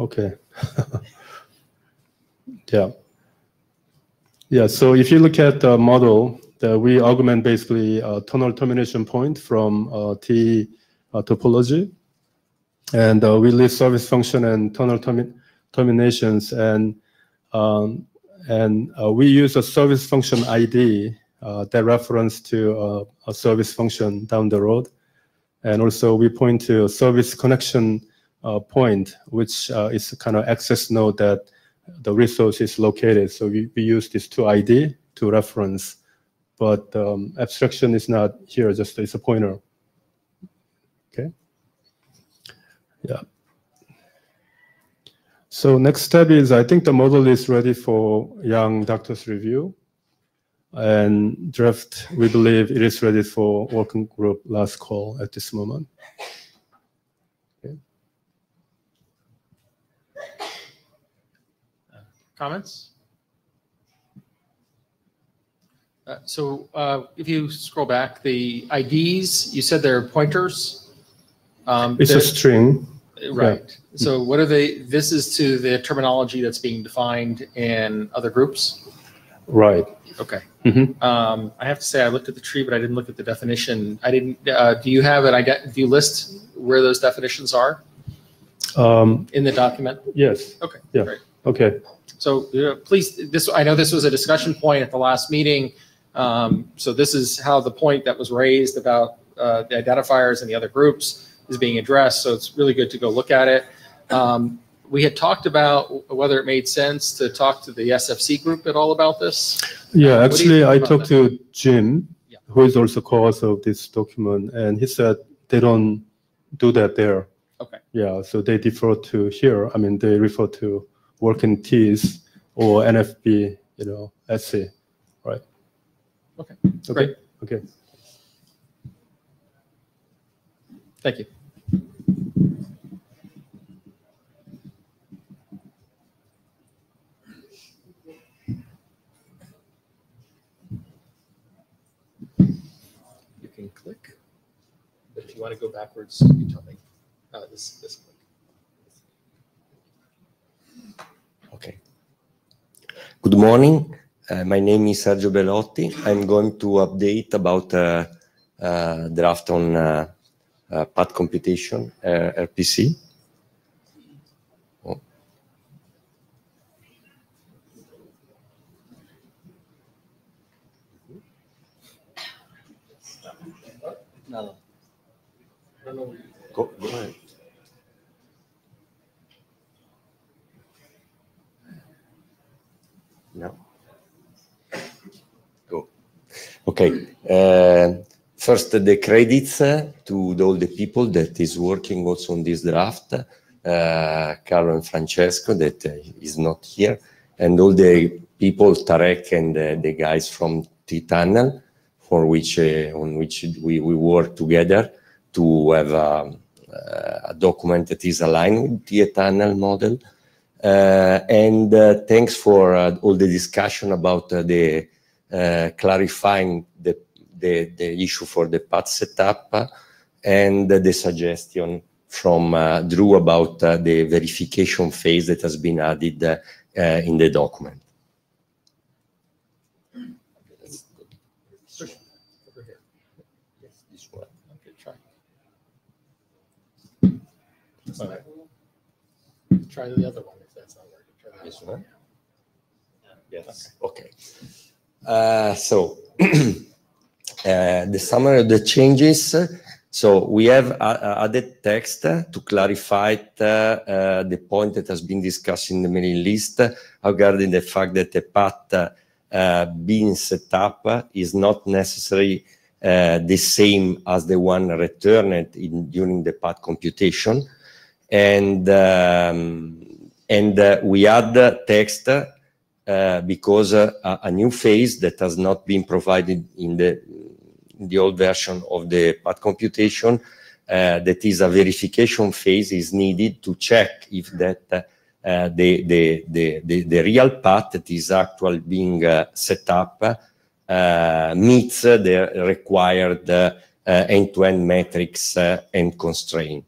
Okay. yeah. Yeah. So if you look at the model, we augment basically a tunnel termination point from uh, T uh, topology, and uh, we list service function and tunnel termi- terminations, and um, and we use a service function ID that reference to a service function down the road, and also we point to a service connection uh, point, which uh, is kind of access node that the resource is located. So we, we use these two ID to reference, but um, abstraction is not here, just it's a pointer. Okay. Yeah. So next step is I think the model is ready for Yang doctors review. And draft, we believe it is ready for working group last call at this moment. Okay. Comments? Uh, So uh, if you scroll back, the IDs, you said they're pointers? Um, It's a string. Right. So what are they, this is to the terminology that's being defined in other groups? Right. Okay. Mhm. Um, I have to say, I looked at the tree, but I didn't look at the definition. I didn't, uh, do you have an ident, do you list where those definitions are Um, in the document? yes. Okay, Yeah. great. Okay. So uh, please, this, I know this was a discussion point at the last meeting. Um, So this is how the point that was raised about uh, the identifiers and the other groups is being addressed. So it's really good to go look at it. Um, We had talked about whether it made sense to talk to the SFC group at all about this. Yeah, you actually, I talked to Jim, Yeah. who is also co-author of this document, and he said they don't do that there. Okay. Yeah, so they defer to here. I mean, they refer to working T's or NFV, you know, SC, right? Okay. Okay. Great. Okay. Thank you. You can click. But if you want to go backwards, you tell me. Uh, this this click. Okay. Good morning. Uh, my name is Sergio Belotti. I'm going to update about uh, uh, draft on uh, uh, path computation, uh, RPC. Oh. Go, go ahead. Okay. Uh, first, the credits to all the people that is working also on this draft. Uh, Carlo and Francesco that uh, is not here, and all the people, Tarek and uh, the guys from TE Tunnel, for which uh, on which we, we work together to have um, a document that is aligned with the tunnel model. Uh, and uh, thanks for uh, all the discussion about the clarifying the, the, the issue for the path setup uh, and the suggestion from uh, Drew about uh, the verification phase that has been added uh, uh, in the document. Over. Yes, this one. Okay, try. Uh, the other one if that's not working. This one. Yes. Okay. Uh, So uh, the summary of the changes. So we have added text to clarify uh, uh, the point that has been discussed in the mailing list regarding the fact that the path being set up is not necessarily uh, the same as the one returned in, during the path computation. And, um, and uh, we add text uh, because uh, a, new phase that has not been provided in the in the old version of the path computation, uh, that is a verification phase is needed to check if that uh, the, the, the, the, the real path that is actually being uh, set up uh, meets the required uh, end-to-end metrics uh, and constraint.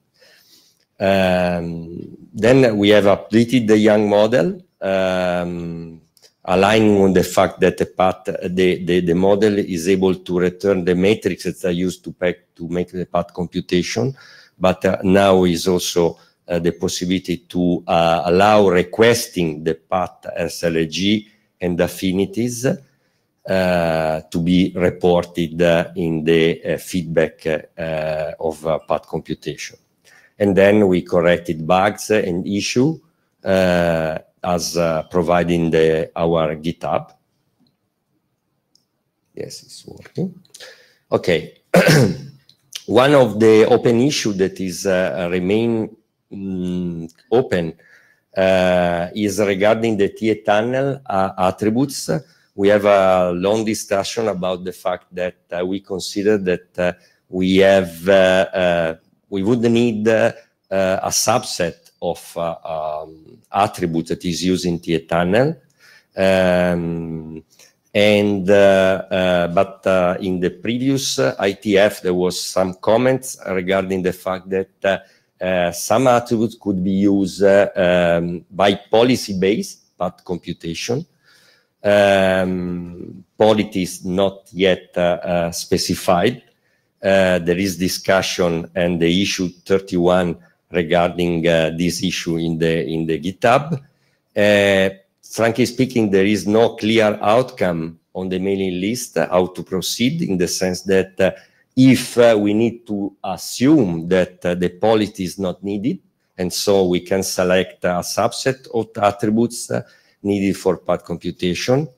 Um, then we have updated the Yang model, um, aligning on the fact that the path, the, the, the model is able to return the matrix that are used to, pack, to make the path computation, but uh, now is also uh, the possibility to uh, allow requesting the path SRLG and affinities uh, to be reported uh, in the uh, feedback of path computation. And then we corrected bugs and issue as uh, providing the, our GitHub. Yes, it's working. Okay. One of the open issue that is uh, remain mm, open uh, is regarding the TE tunnel uh, attributes. We have a long discussion about the fact that uh, we consider that uh, we have we would need a subset of um, attribute that is used in the tunnel. Um, and uh, uh, but uh, in the previous uh, IETF there was some comments regarding the fact that uh, uh, some attributes could be used um, by policy-based but computation. Um, is not yet specified. There is discussion and the issue 31 regarding uh, this issue in the in the GitHub. Uh, frankly speaking, there is no clear outcome on the mailing list uh, how to proceed in the sense that if we need to assume that the polity is not needed, and so we can select a subset of attributes needed for path computation,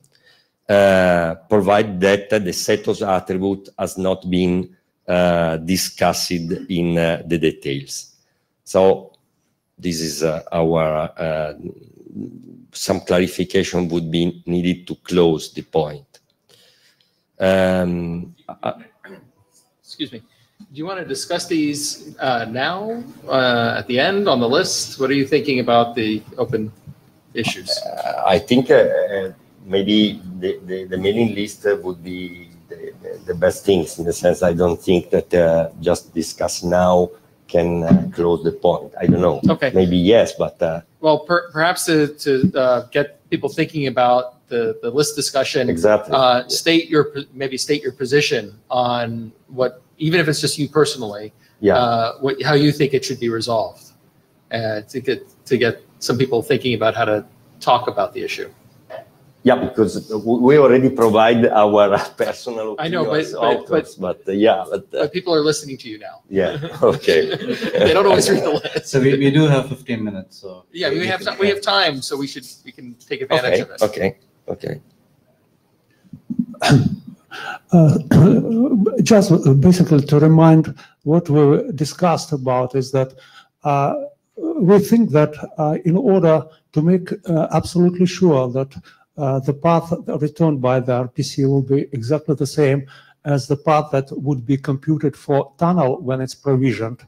uh, provide that the set of attribute has not been uh, discussed in uh, the details. So this is uh, our uh, some clarification would be needed to close the point. Um, uh, Excuse me. Do you want to discuss these uh, now, uh, at the end, on the list? What are you thinking about the open issues? I think uh, uh, maybe the, the, the mailing list uh, would be the, the best things in the sense I don't think that uh, just discuss now can uh, close the point. I don't know. Okay. Maybe yes, but uh, Well, per- perhaps to, to uh, get people thinking about the, the list discussion, exactly. uh, state your, maybe state your position on what, even if it's just you personally, yeah. uh, what, how you think it should be resolved. Uh, to get, to get some people thinking about how to talk about the issue. Yeah, because we already provide our personal I know, but- opinions, but- authors, but uh, yeah, but uh, But people are listening to you now. yeah, okay. They don't always read the list. So we, we do have 15 minutes, so. Yeah, we have, we have time, so we should, we can take advantage Okay, of it. okay, okay. Uh, Just basically to remind what we discussed about is that uh, we think that uh, in order to make uh, absolutely sure that uh, the path returned by the RPC will be exactly the same as the path that would be computed for tunnel when it's provisioned.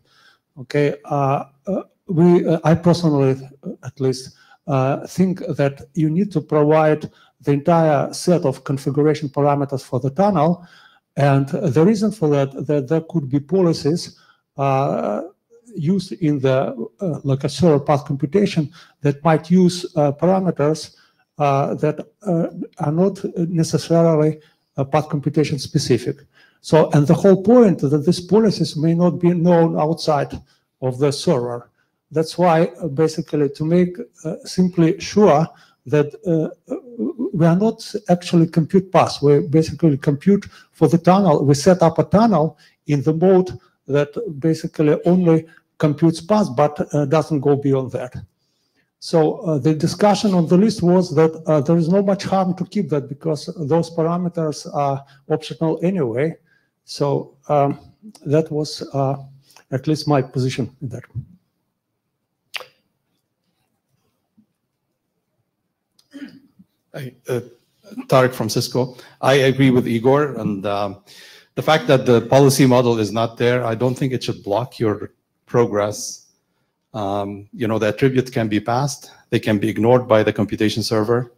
Okay, uh, uh, we, uh, I personally, at least, think that you need to provide the entire set of configuration parameters for the tunnel. And the reason for that, that there could be policies used in the, uh, like a server path computation that might use uh, parameters that uh, are not necessarily uh, path computation specific. So, and the whole point that these policies may not be known outside of the server. That's why uh, basically to make uh, simply sure that uh, we are not actually compute paths. We basically compute for the tunnel. We set up a tunnel in the mode that basically only computes paths, but uh, doesn't go beyond that. So uh, the discussion on the list was that uh, there is not much harm to keep that because those parameters are optional anyway. So um, that was uh, at least my position in that. Uh, Tarek from Cisco. I agree with Igor, and um, the fact that the policy model is not there, I don't think it should block your progress. Um, You know, the attributes can be passed, they can be ignored by the computation server,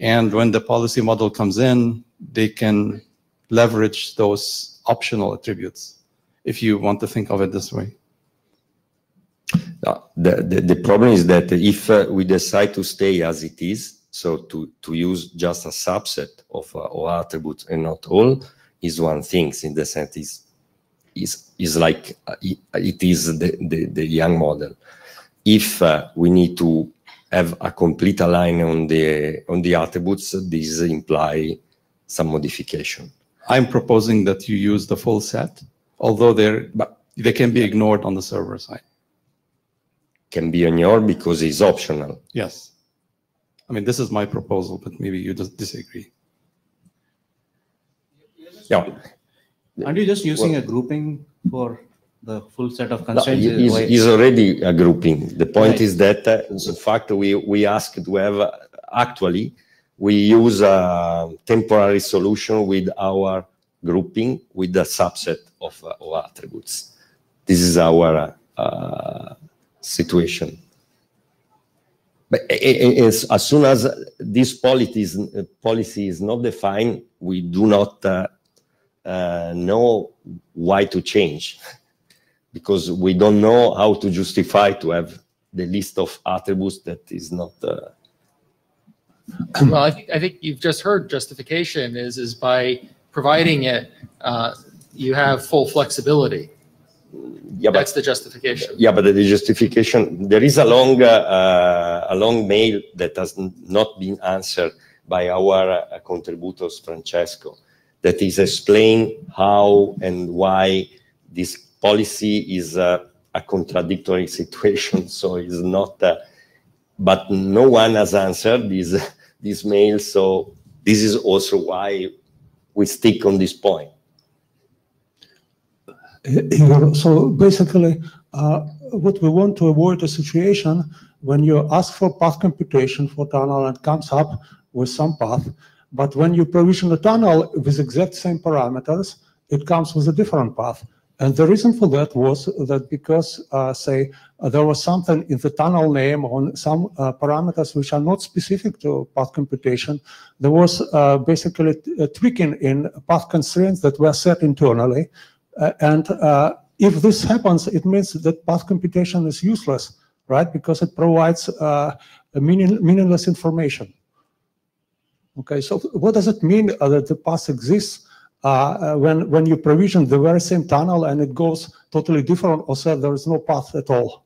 and when the policy model comes in, they can leverage those optional attributes, if you want to think of it this way. Uh, The, the, the problem is that if uh, we decide to stay as it is, so to, to use just a subset of, uh, attributes and not all, is one thing in the sense is, is, is like uh, it, is the, the, the Yang model. If uh, we need to have a complete align on the, on the attributes, this imply some modification. I'm proposing that you use the full set, although they're, but they can be ignored on the server side. Can be ignored because it's optional. Yes. I mean, this is my proposal, but maybe you just disagree. Yeah. Aren't you just using a grouping for the full set of No, constraints? Is Why- is already a grouping. The point Right. is that, uh, in fact, we, we ask to have, uh, actually, we use a temporary solution with our grouping with a subset of, uh, of attributes. This is our uh, situation. But as, as soon as this policy is, policy is not defined, we do not uh, know why to change because we don't know how to justify to have the list of attributes that is not uh, Well, I think, I think you've just heard justification is, is by providing it, uh, you have full flexibility. yeah but That's the justification. yeah but the justification there is a long uh, uh, a long mail that has not been answered by our uh, contributors francesco that is explain how and why this policy is a contradictory situation. So it's not uh, but no one has answered this this mail. So this is also why we stick on this point. So basically, uh, what we want to avoid a situation when you ask for path computation for tunnel and comes up with some path, but when you provision a tunnel with exact same parameters, it comes with a different path. And the reason for that was that because, uh, say, uh, there was something in the tunnel name on some uh, parameters which are not specific to path computation, there was uh, basically a tweaking in path constraints that were set internally. Uh, and uh, if this happens, it means that path computation is useless, right? Because it provides meaning, meaningless information. Okay, so what does it mean that the path exists? Uh, when when you provision the very same tunnel and it goes totally different or say there is no path at all?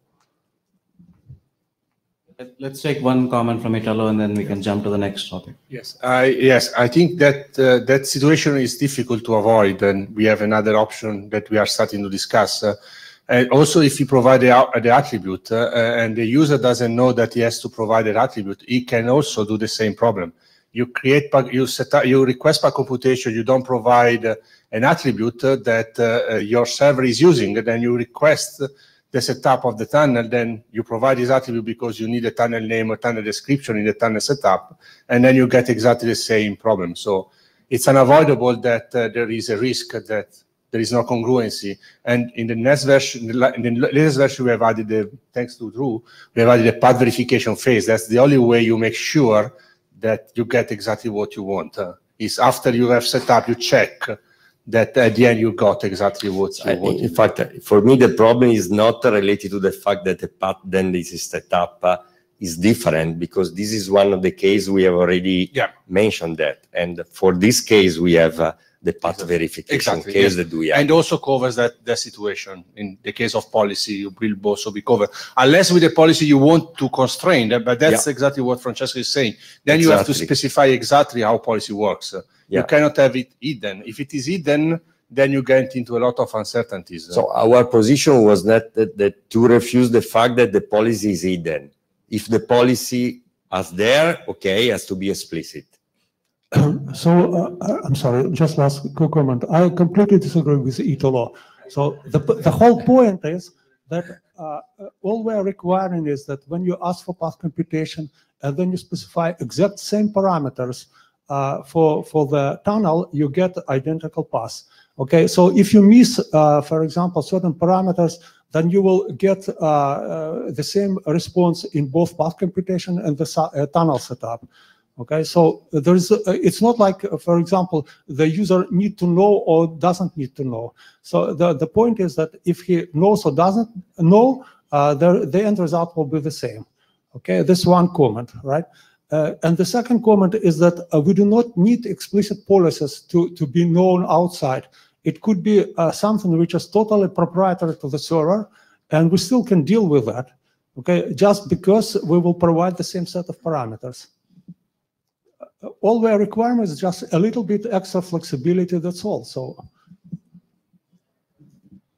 Let's take one comment from Italo and then we can jump to the next topic. Yes i yes i think that uh, that situation is difficult to avoid and we have another option that we are starting to discuss uh, and also if you provide the, the attribute uh, and the user doesn't know that he has to provide an attribute he can also do the same problem you create, you set up, you request path computation, you don't provide uh, an attribute that uh, uh, your server is using, then you request the setup of the tunnel, then you provide this attribute because you need a tunnel name or tunnel description in the tunnel setup, and then you get exactly the same problem. So it's unavoidable that uh, there is a risk that there is no congruency. And in the next version, in the latest version, we have added the, thanks to Drew, we have added a path verification phase. That's the only way you make sure that you get exactly what you want. Uh, is after you have set up, you check that at the end you got exactly what you I, want. In fact, for me, the problem is not related to the fact that the path then this is set up uh, is different because this is one of the cases we have already yeah. mentioned that. And for this case, we have uh, the path exactly. verification exactly, case yes. that we have. And also covers that, that situation. In the case of policy, you will also be covered. Unless with the policy you want to constrain, but that's yeah. exactly what Francesco is saying. Then exactly. you have to specify exactly how policy works. Yeah. You cannot have it hidden. If it is hidden, then you get into a lot of uncertainties. So our position was that, that, that to refuse the fact that the policy is hidden. If the policy is there, okay, has to be explicit so uh, I'm sorry, just last quick comment. I completely disagree with Italo. So the, the whole point is that uh, all we're requiring is that when you ask for path computation and then you specify exact same parameters uh, for, for the tunnel, you get identical paths. Okay, so if you miss, uh, for example, certain parameters, then you will get uh, uh, the same response in both path computation and the tunnel setup. Okay, so there's uh, it's not like, uh, for example, the user need to know or doesn't need to know. So the, the point is that if he knows or doesn't know, uh, the, the end result will be the same. Okay, this one comment, right? Uh, and the second comment is that uh, we do not need explicit policies to, to be known outside. It could be uh, something which is totally proprietary to the server, and we still can deal with that, okay, just because we will provide the same set of parameters all their requirements just a little bit extra flexibility. That's all. So.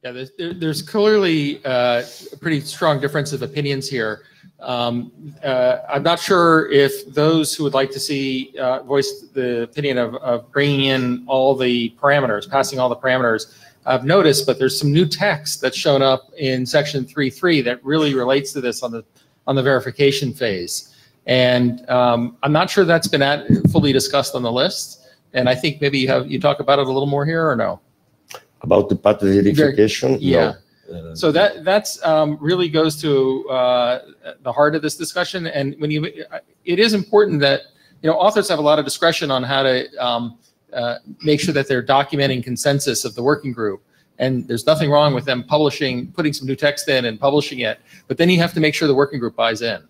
Yeah, there's, there's clearly uh, a pretty strong difference of opinions here. Um, uh, I'm not sure if those who would like to see uh, voice the opinion of, of bringing in all the parameters, passing all the parameters, I've noticed, but there's some new text that's shown up in section 3.3 that really relates to this on the on the verification phase. And um, I'm not sure that's been at, fully discussed on the list. And I think maybe you have you talk about it a little more here or no? About the path verification? Yeah. No. So that that's um, really goes to uh, the heart of this discussion. And when you, it is important that you know authors have a lot of discretion on how to um, uh, make sure that they're documenting consensus of the working group. And there's nothing wrong with them publishing, putting some new text in and publishing it. But then you have to make sure the working group buys in.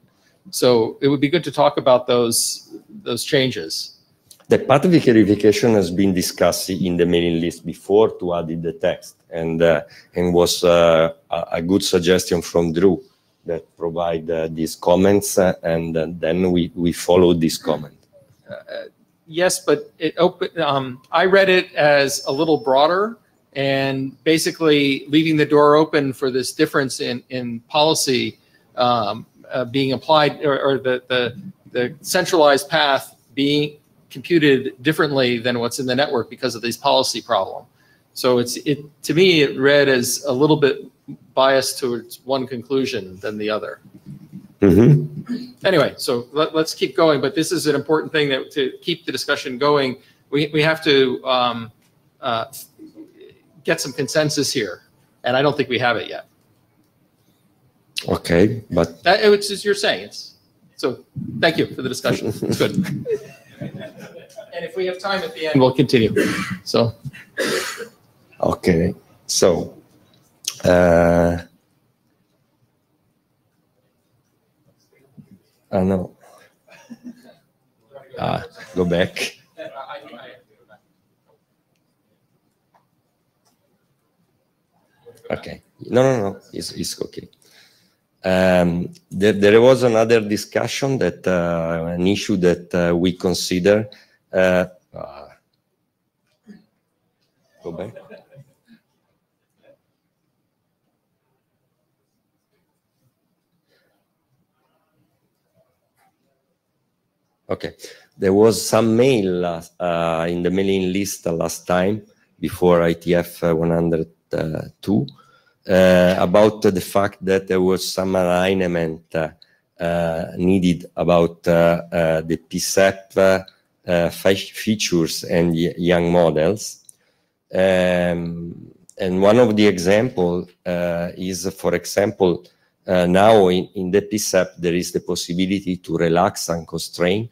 So it would be good to talk about those those changes. The path of verification has been discussed in the mailing list before to add in the text, and uh, and was uh, a good suggestion from Drew that provide uh, these comments, uh, and uh, then we we follow this comment. Uh, yes, but it open. Um, I read it as a little broader and basically leaving the door open for this difference in in policy um, uh, being applied or, or the, the, the centralized path being computed differently than what's in the network because of this policy problem. So it's it to me it read as a little bit biased towards one conclusion than the other. Mm-hmm. Anyway, so let, us keep going. But this is an important thing that to keep the discussion going. We we have to um, uh, get some consensus here And I don't think we have it yet. Okay, but That, it's just you're saying it's, so thank you for the discussion. It's good. And if we have time at the end, we'll continue. So, Okay, so, uh, I know. Ah, go back. Okay, no, no, no, it's, it's okay. Um, there, there was another discussion that, uh, an issue that uh, we consider, uh, uh, go back. Okay, there was some mail uh, uh, in the mailing list last time before IETF uh, 102 uh, about the fact that there was some alignment uh, uh, needed about uh, uh, the PCEP uh, uh, features and Yang models. Um, and one of the example uh, is, for example, uh, now in, in the PCEP, there is the possibility to relax and constrain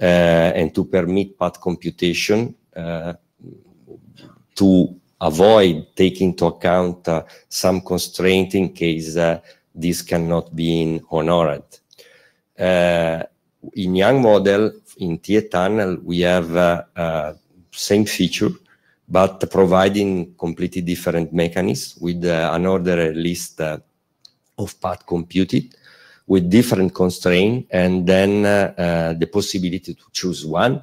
uh, and to permit path computation uh, to avoid taking into account uh, some constraint in case uh, this cannot be honored. Uh, in Yang model, in TE tunnel, we have same feature, but providing completely different mechanism with uh, another list of path computed with different constraint and then uh, uh, the possibility to choose one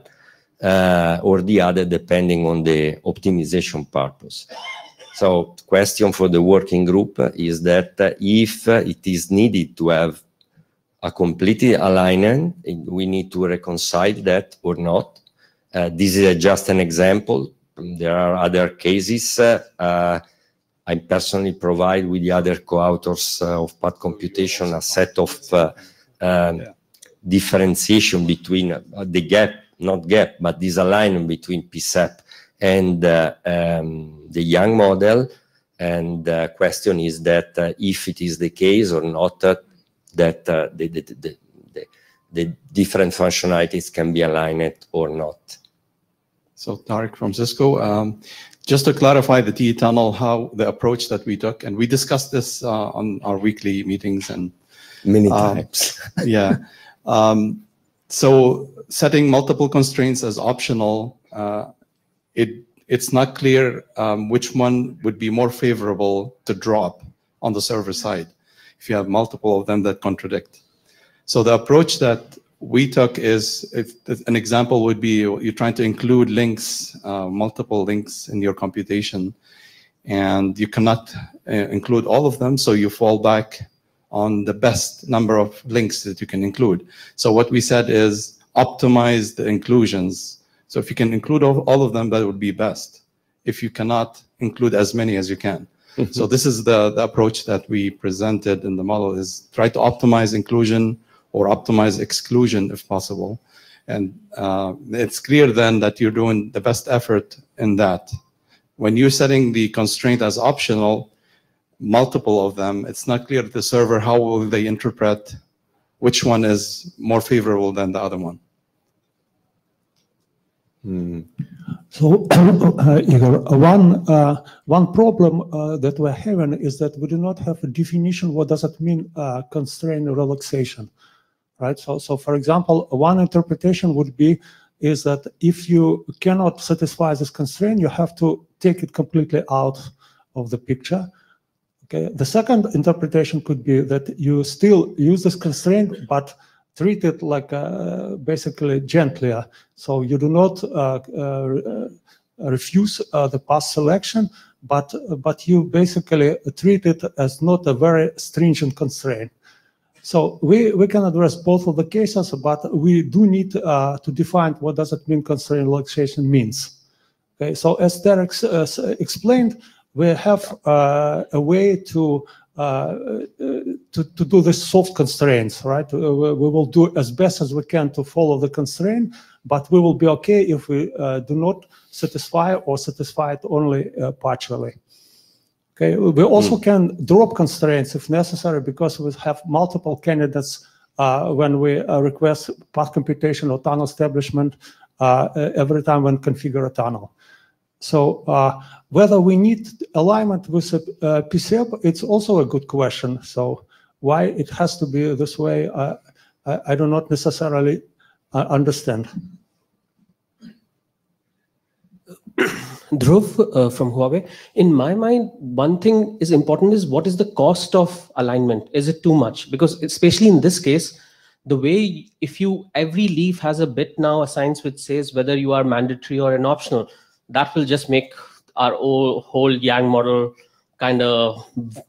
uh, or the other depending on the optimization purpose. So question for the working group is that if it is needed to have a completely alignment, we need to reconcile that or not. Uh, this is just an example. There are other cases. Uh, uh, I personally provide with the other co-authors uh, of path computation a set of uh, um, differentiation between uh, the gap, not gap, but this alignment between PCEP and uh, um, the Yang model. And the question is that uh, if it is the case or not, uh, that uh, the, the, the, the, the different functionalities can be aligned or not. So Tarek from Cisco. Um, just to clarify the TE tunnel, how the approach that we took, and we discussed this uh, on our weekly meetings and Many Um, times. yeah. Um, so setting multiple constraints as optional, uh, it it's not clear um, which one would be more favorable to drop on the server side if you have multiple of them that contradict. So the approach that we took is if an example would be you're trying to include links, uh, multiple links in your computation, and you cannot uh, include all of them, so you fall back on the best number of links that you can include. So what we said is optimize the inclusions. So if you can include all, all of them, that would be best. If you cannot include as many as you can. so this is the, the approach that we presented in the model is try to optimize inclusion or optimize exclusion if possible. And uh, it's clear then that you're doing the best effort in that. When you're setting the constraint as optional, multiple of them, it's not clear to the server how will they interpret which one is more favorable than the other one. So, uh, Igor, uh, one uh, one problem uh, that we're having is that we do not have a definition. What does it mean, uh, constraint relaxation, right? So, so for example, one interpretation would be is that if you cannot satisfy this constraint, you have to take it completely out of the picture. Okay. The second interpretation could be that you still use this constraint, but treat it like uh, basically gentler. So you do not uh, uh, refuse uh, the path selection, but but you basically treat it as not a very stringent constraint. So we, we can address both of the cases, but we do need uh, to define what does it mean constraint relaxation means. Okay, so as Derek uh, explained, we have uh, a way to uh, uh, to, to do the soft constraints, right? We will do as best as we can to follow the constraint, but we will be okay if we uh, do not satisfy or satisfy it only uh, partially. Okay, we also can drop constraints if necessary because we have multiple candidates uh, when we uh, request path computation or tunnel establishment uh, every time when configure a tunnel. So uh, whether we need alignment with uh, PCEP, it's also a good question. So why it has to be this way, uh, I, I, do not necessarily uh, understand. Dhruv uh, from Huawei. In my mind, one thing is important is what is the cost of alignment? Is it too much? Because especially in this case, the way if you every leaf has a bit now assigns which says whether you are mandatory or an optional, that will just make our whole, Yang model kind of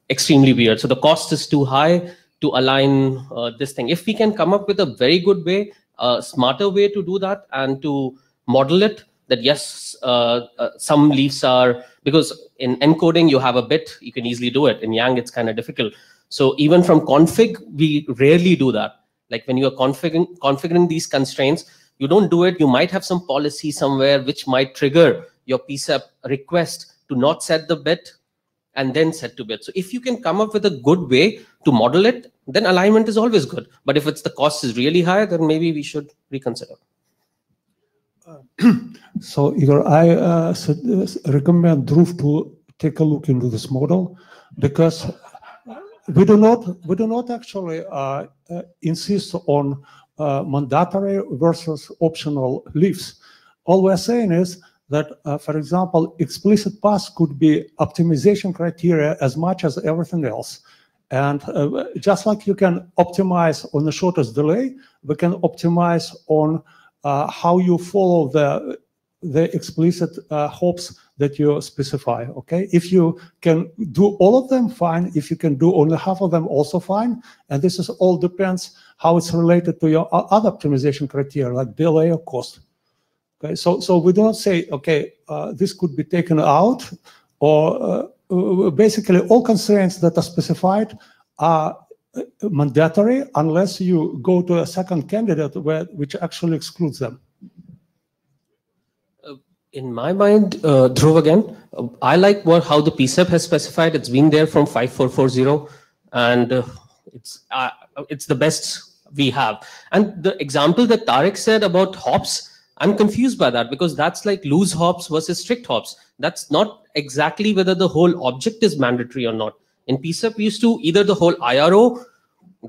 extremely weird. So the cost is too high to align uh, this thing. If we can come up with a very good way, a smarter way to do that and to model it, that yes, uh, uh, some leaves are because in encoding you have a bit, you can easily do it. In Yang, it's kind of difficult. So even from config, we rarely do that. Like when you are configuring configuring these constraints, you don't do it. You might have some policy somewhere which might trigger your PCEP request to not set the bit and then set to bit. So if you can come up with a good way to model it, then alignment is always good. But if it's the cost is really high, then maybe we should reconsider. so Igor, I uh, uh, recommend Dhruv to take a look into this model because we do not we do not actually uh, uh, insist on uh, mandatory versus optional leaves. All we're saying is that, uh, for example, explicit paths could be optimization criteria as much as everything else. And uh, just like you can optimize on the shortest delay, we can optimize on uh, how you follow the the explicit uh, hops that you specify. Okay, if you can do all of them, fine. If you can do only half of them, also fine. And this is all depends how it's related to your other optimization criteria like delay or cost. Okay, so so we don't say okay, uh, this could be taken out, or uh, uh basically all constraints that are specified are uh, mandatory unless you go to a second candidate where which actually excludes them in my mind, uh, Dhruv again, uh, I like what how the PCEP has specified. It's been there from 5440, and uh, it's uh, it's the best we have. And the example that Tarek said about hops, I'm confused by that because that's like loose hops versus strict hops. That's not exactly whether the whole object is mandatory or not. In PCEP, we used to either the whole IRO,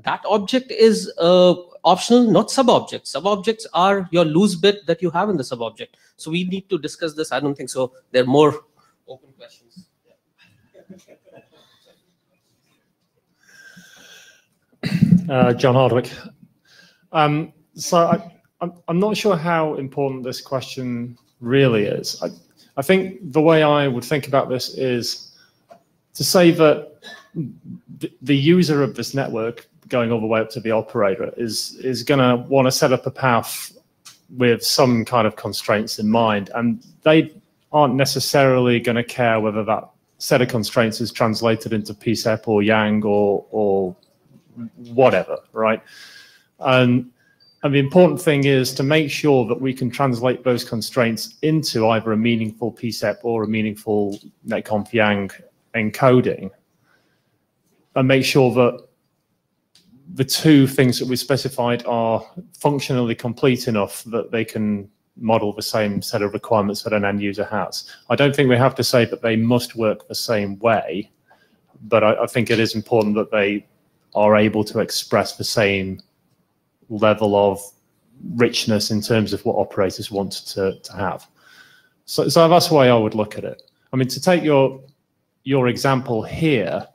that object is uh, optional, not sub-objects. Sub-objects are your loose bit that you have in the sub-object. So we need to discuss this. I don't think so. There are more open questions. Uh, Jon Hardwick. Um, so I, I'm, I'm not sure how important this question really is. I, I think the way I would think about this is to say that the, user of this network going all the way up to the operator is is going to want to set up a path with some kind of constraints in mind, and they aren't necessarily going to care whether that set of constraints is translated into PCEP or Yang or or whatever, right? And and the important thing is to make sure that we can translate those constraints into either a meaningful PCEP or a meaningful netconf Yang encoding, and make sure that the two things that we specified are functionally complete enough that they can model the same set of requirements that an end user has. I don't think we have to say that they must work the same way, but I, I think it is important that they are able to express the same level of richness in terms of what operators want to, to have. So, so that's the way I would look at it. I mean, to take your your example here,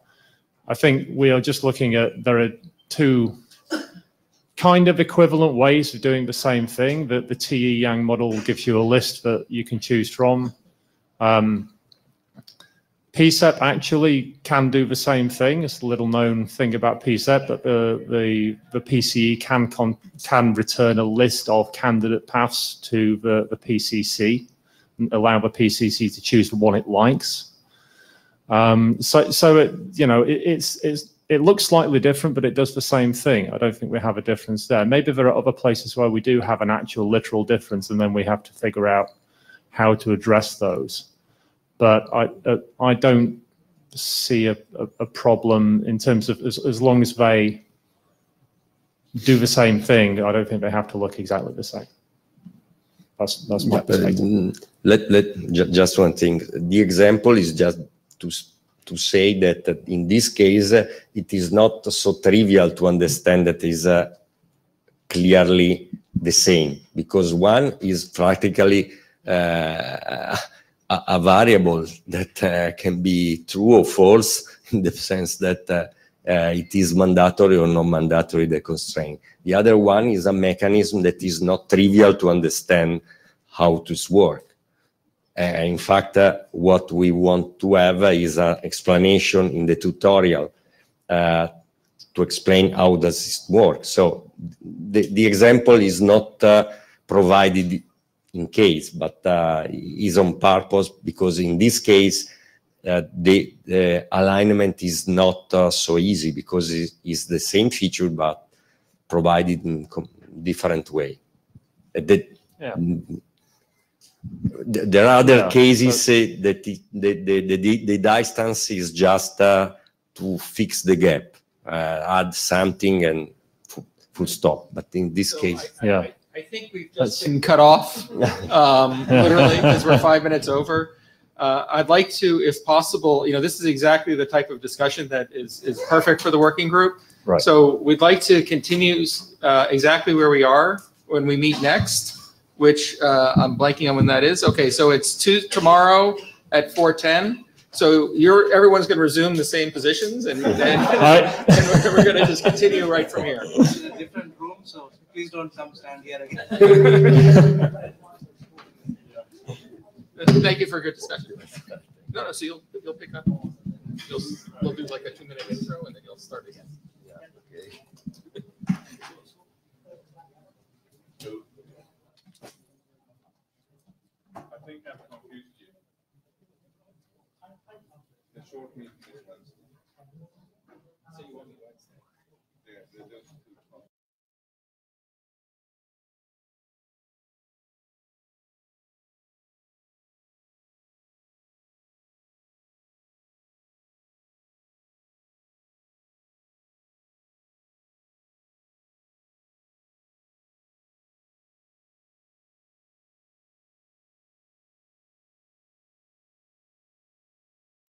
I think we are just looking at there are two kind of equivalent ways of doing the same thing. That the TE Yang model gives you a list that you can choose from. Um, PCEP actually can do the same thing. It's a little known thing about PCEP, that the, the, the PCE can, con, can return a list of candidate paths to the, the PCC and allow the PCC to choose the one it likes. Um, so, so it, you know, it, it's, it's, it looks slightly different, but it does the same thing. I don't think we have a difference there. Maybe there are other places where we do have an actual literal difference, and then we have to figure out how to address those. But I, uh, I don't see a, a, a problem in terms of as, as long as they do the same thing, I don't think they have to look exactly the same. That's, that's my perspective. Mm, Let, let, ju- just one thing. The example is just to, to say that uh, in this case, uh, it is not so trivial to understand that is uh, clearly the same because one is practically uh, a, a variable that uh, can be true or false in the sense that uh, uh, it is mandatory or non mandatory the constraint. The other one is a mechanism that is not trivial to understand how to work. In fact, uh, what we want to have is an explanation in the tutorial uh, to explain how does this work. So the, the example is not uh, provided in case, but uh, is on purpose because in this case, uh, the, the alignment is not uh, so easy because it is the same feature but provided in different way. Uh, the- Yeah. th- there are other Yeah, cases uh, that the, the, the, the, the distance is just uh, to fix the gap, uh, add something and full stop. But in this case, Yeah. I think we've just been cut off, um, literally, because we're five minutes over. Uh, I'd like to, if possible, you know, this is exactly the type of discussion that is, is perfect for the working group. Right. So we'd like to continue uh, exactly where we are when we meet next, which uh, I'm blanking on when that is. Okay, so it's two, tomorrow at 4:10. So you're, everyone's going to resume the same positions and and- Alright. and we're- we're going to just continue right from here. Different room, so please don't come stand here again. Thank you for a good discussion. No, no, so you'll, you'll pick up, you'll, we'll do like a two minute intro and then you'll start again.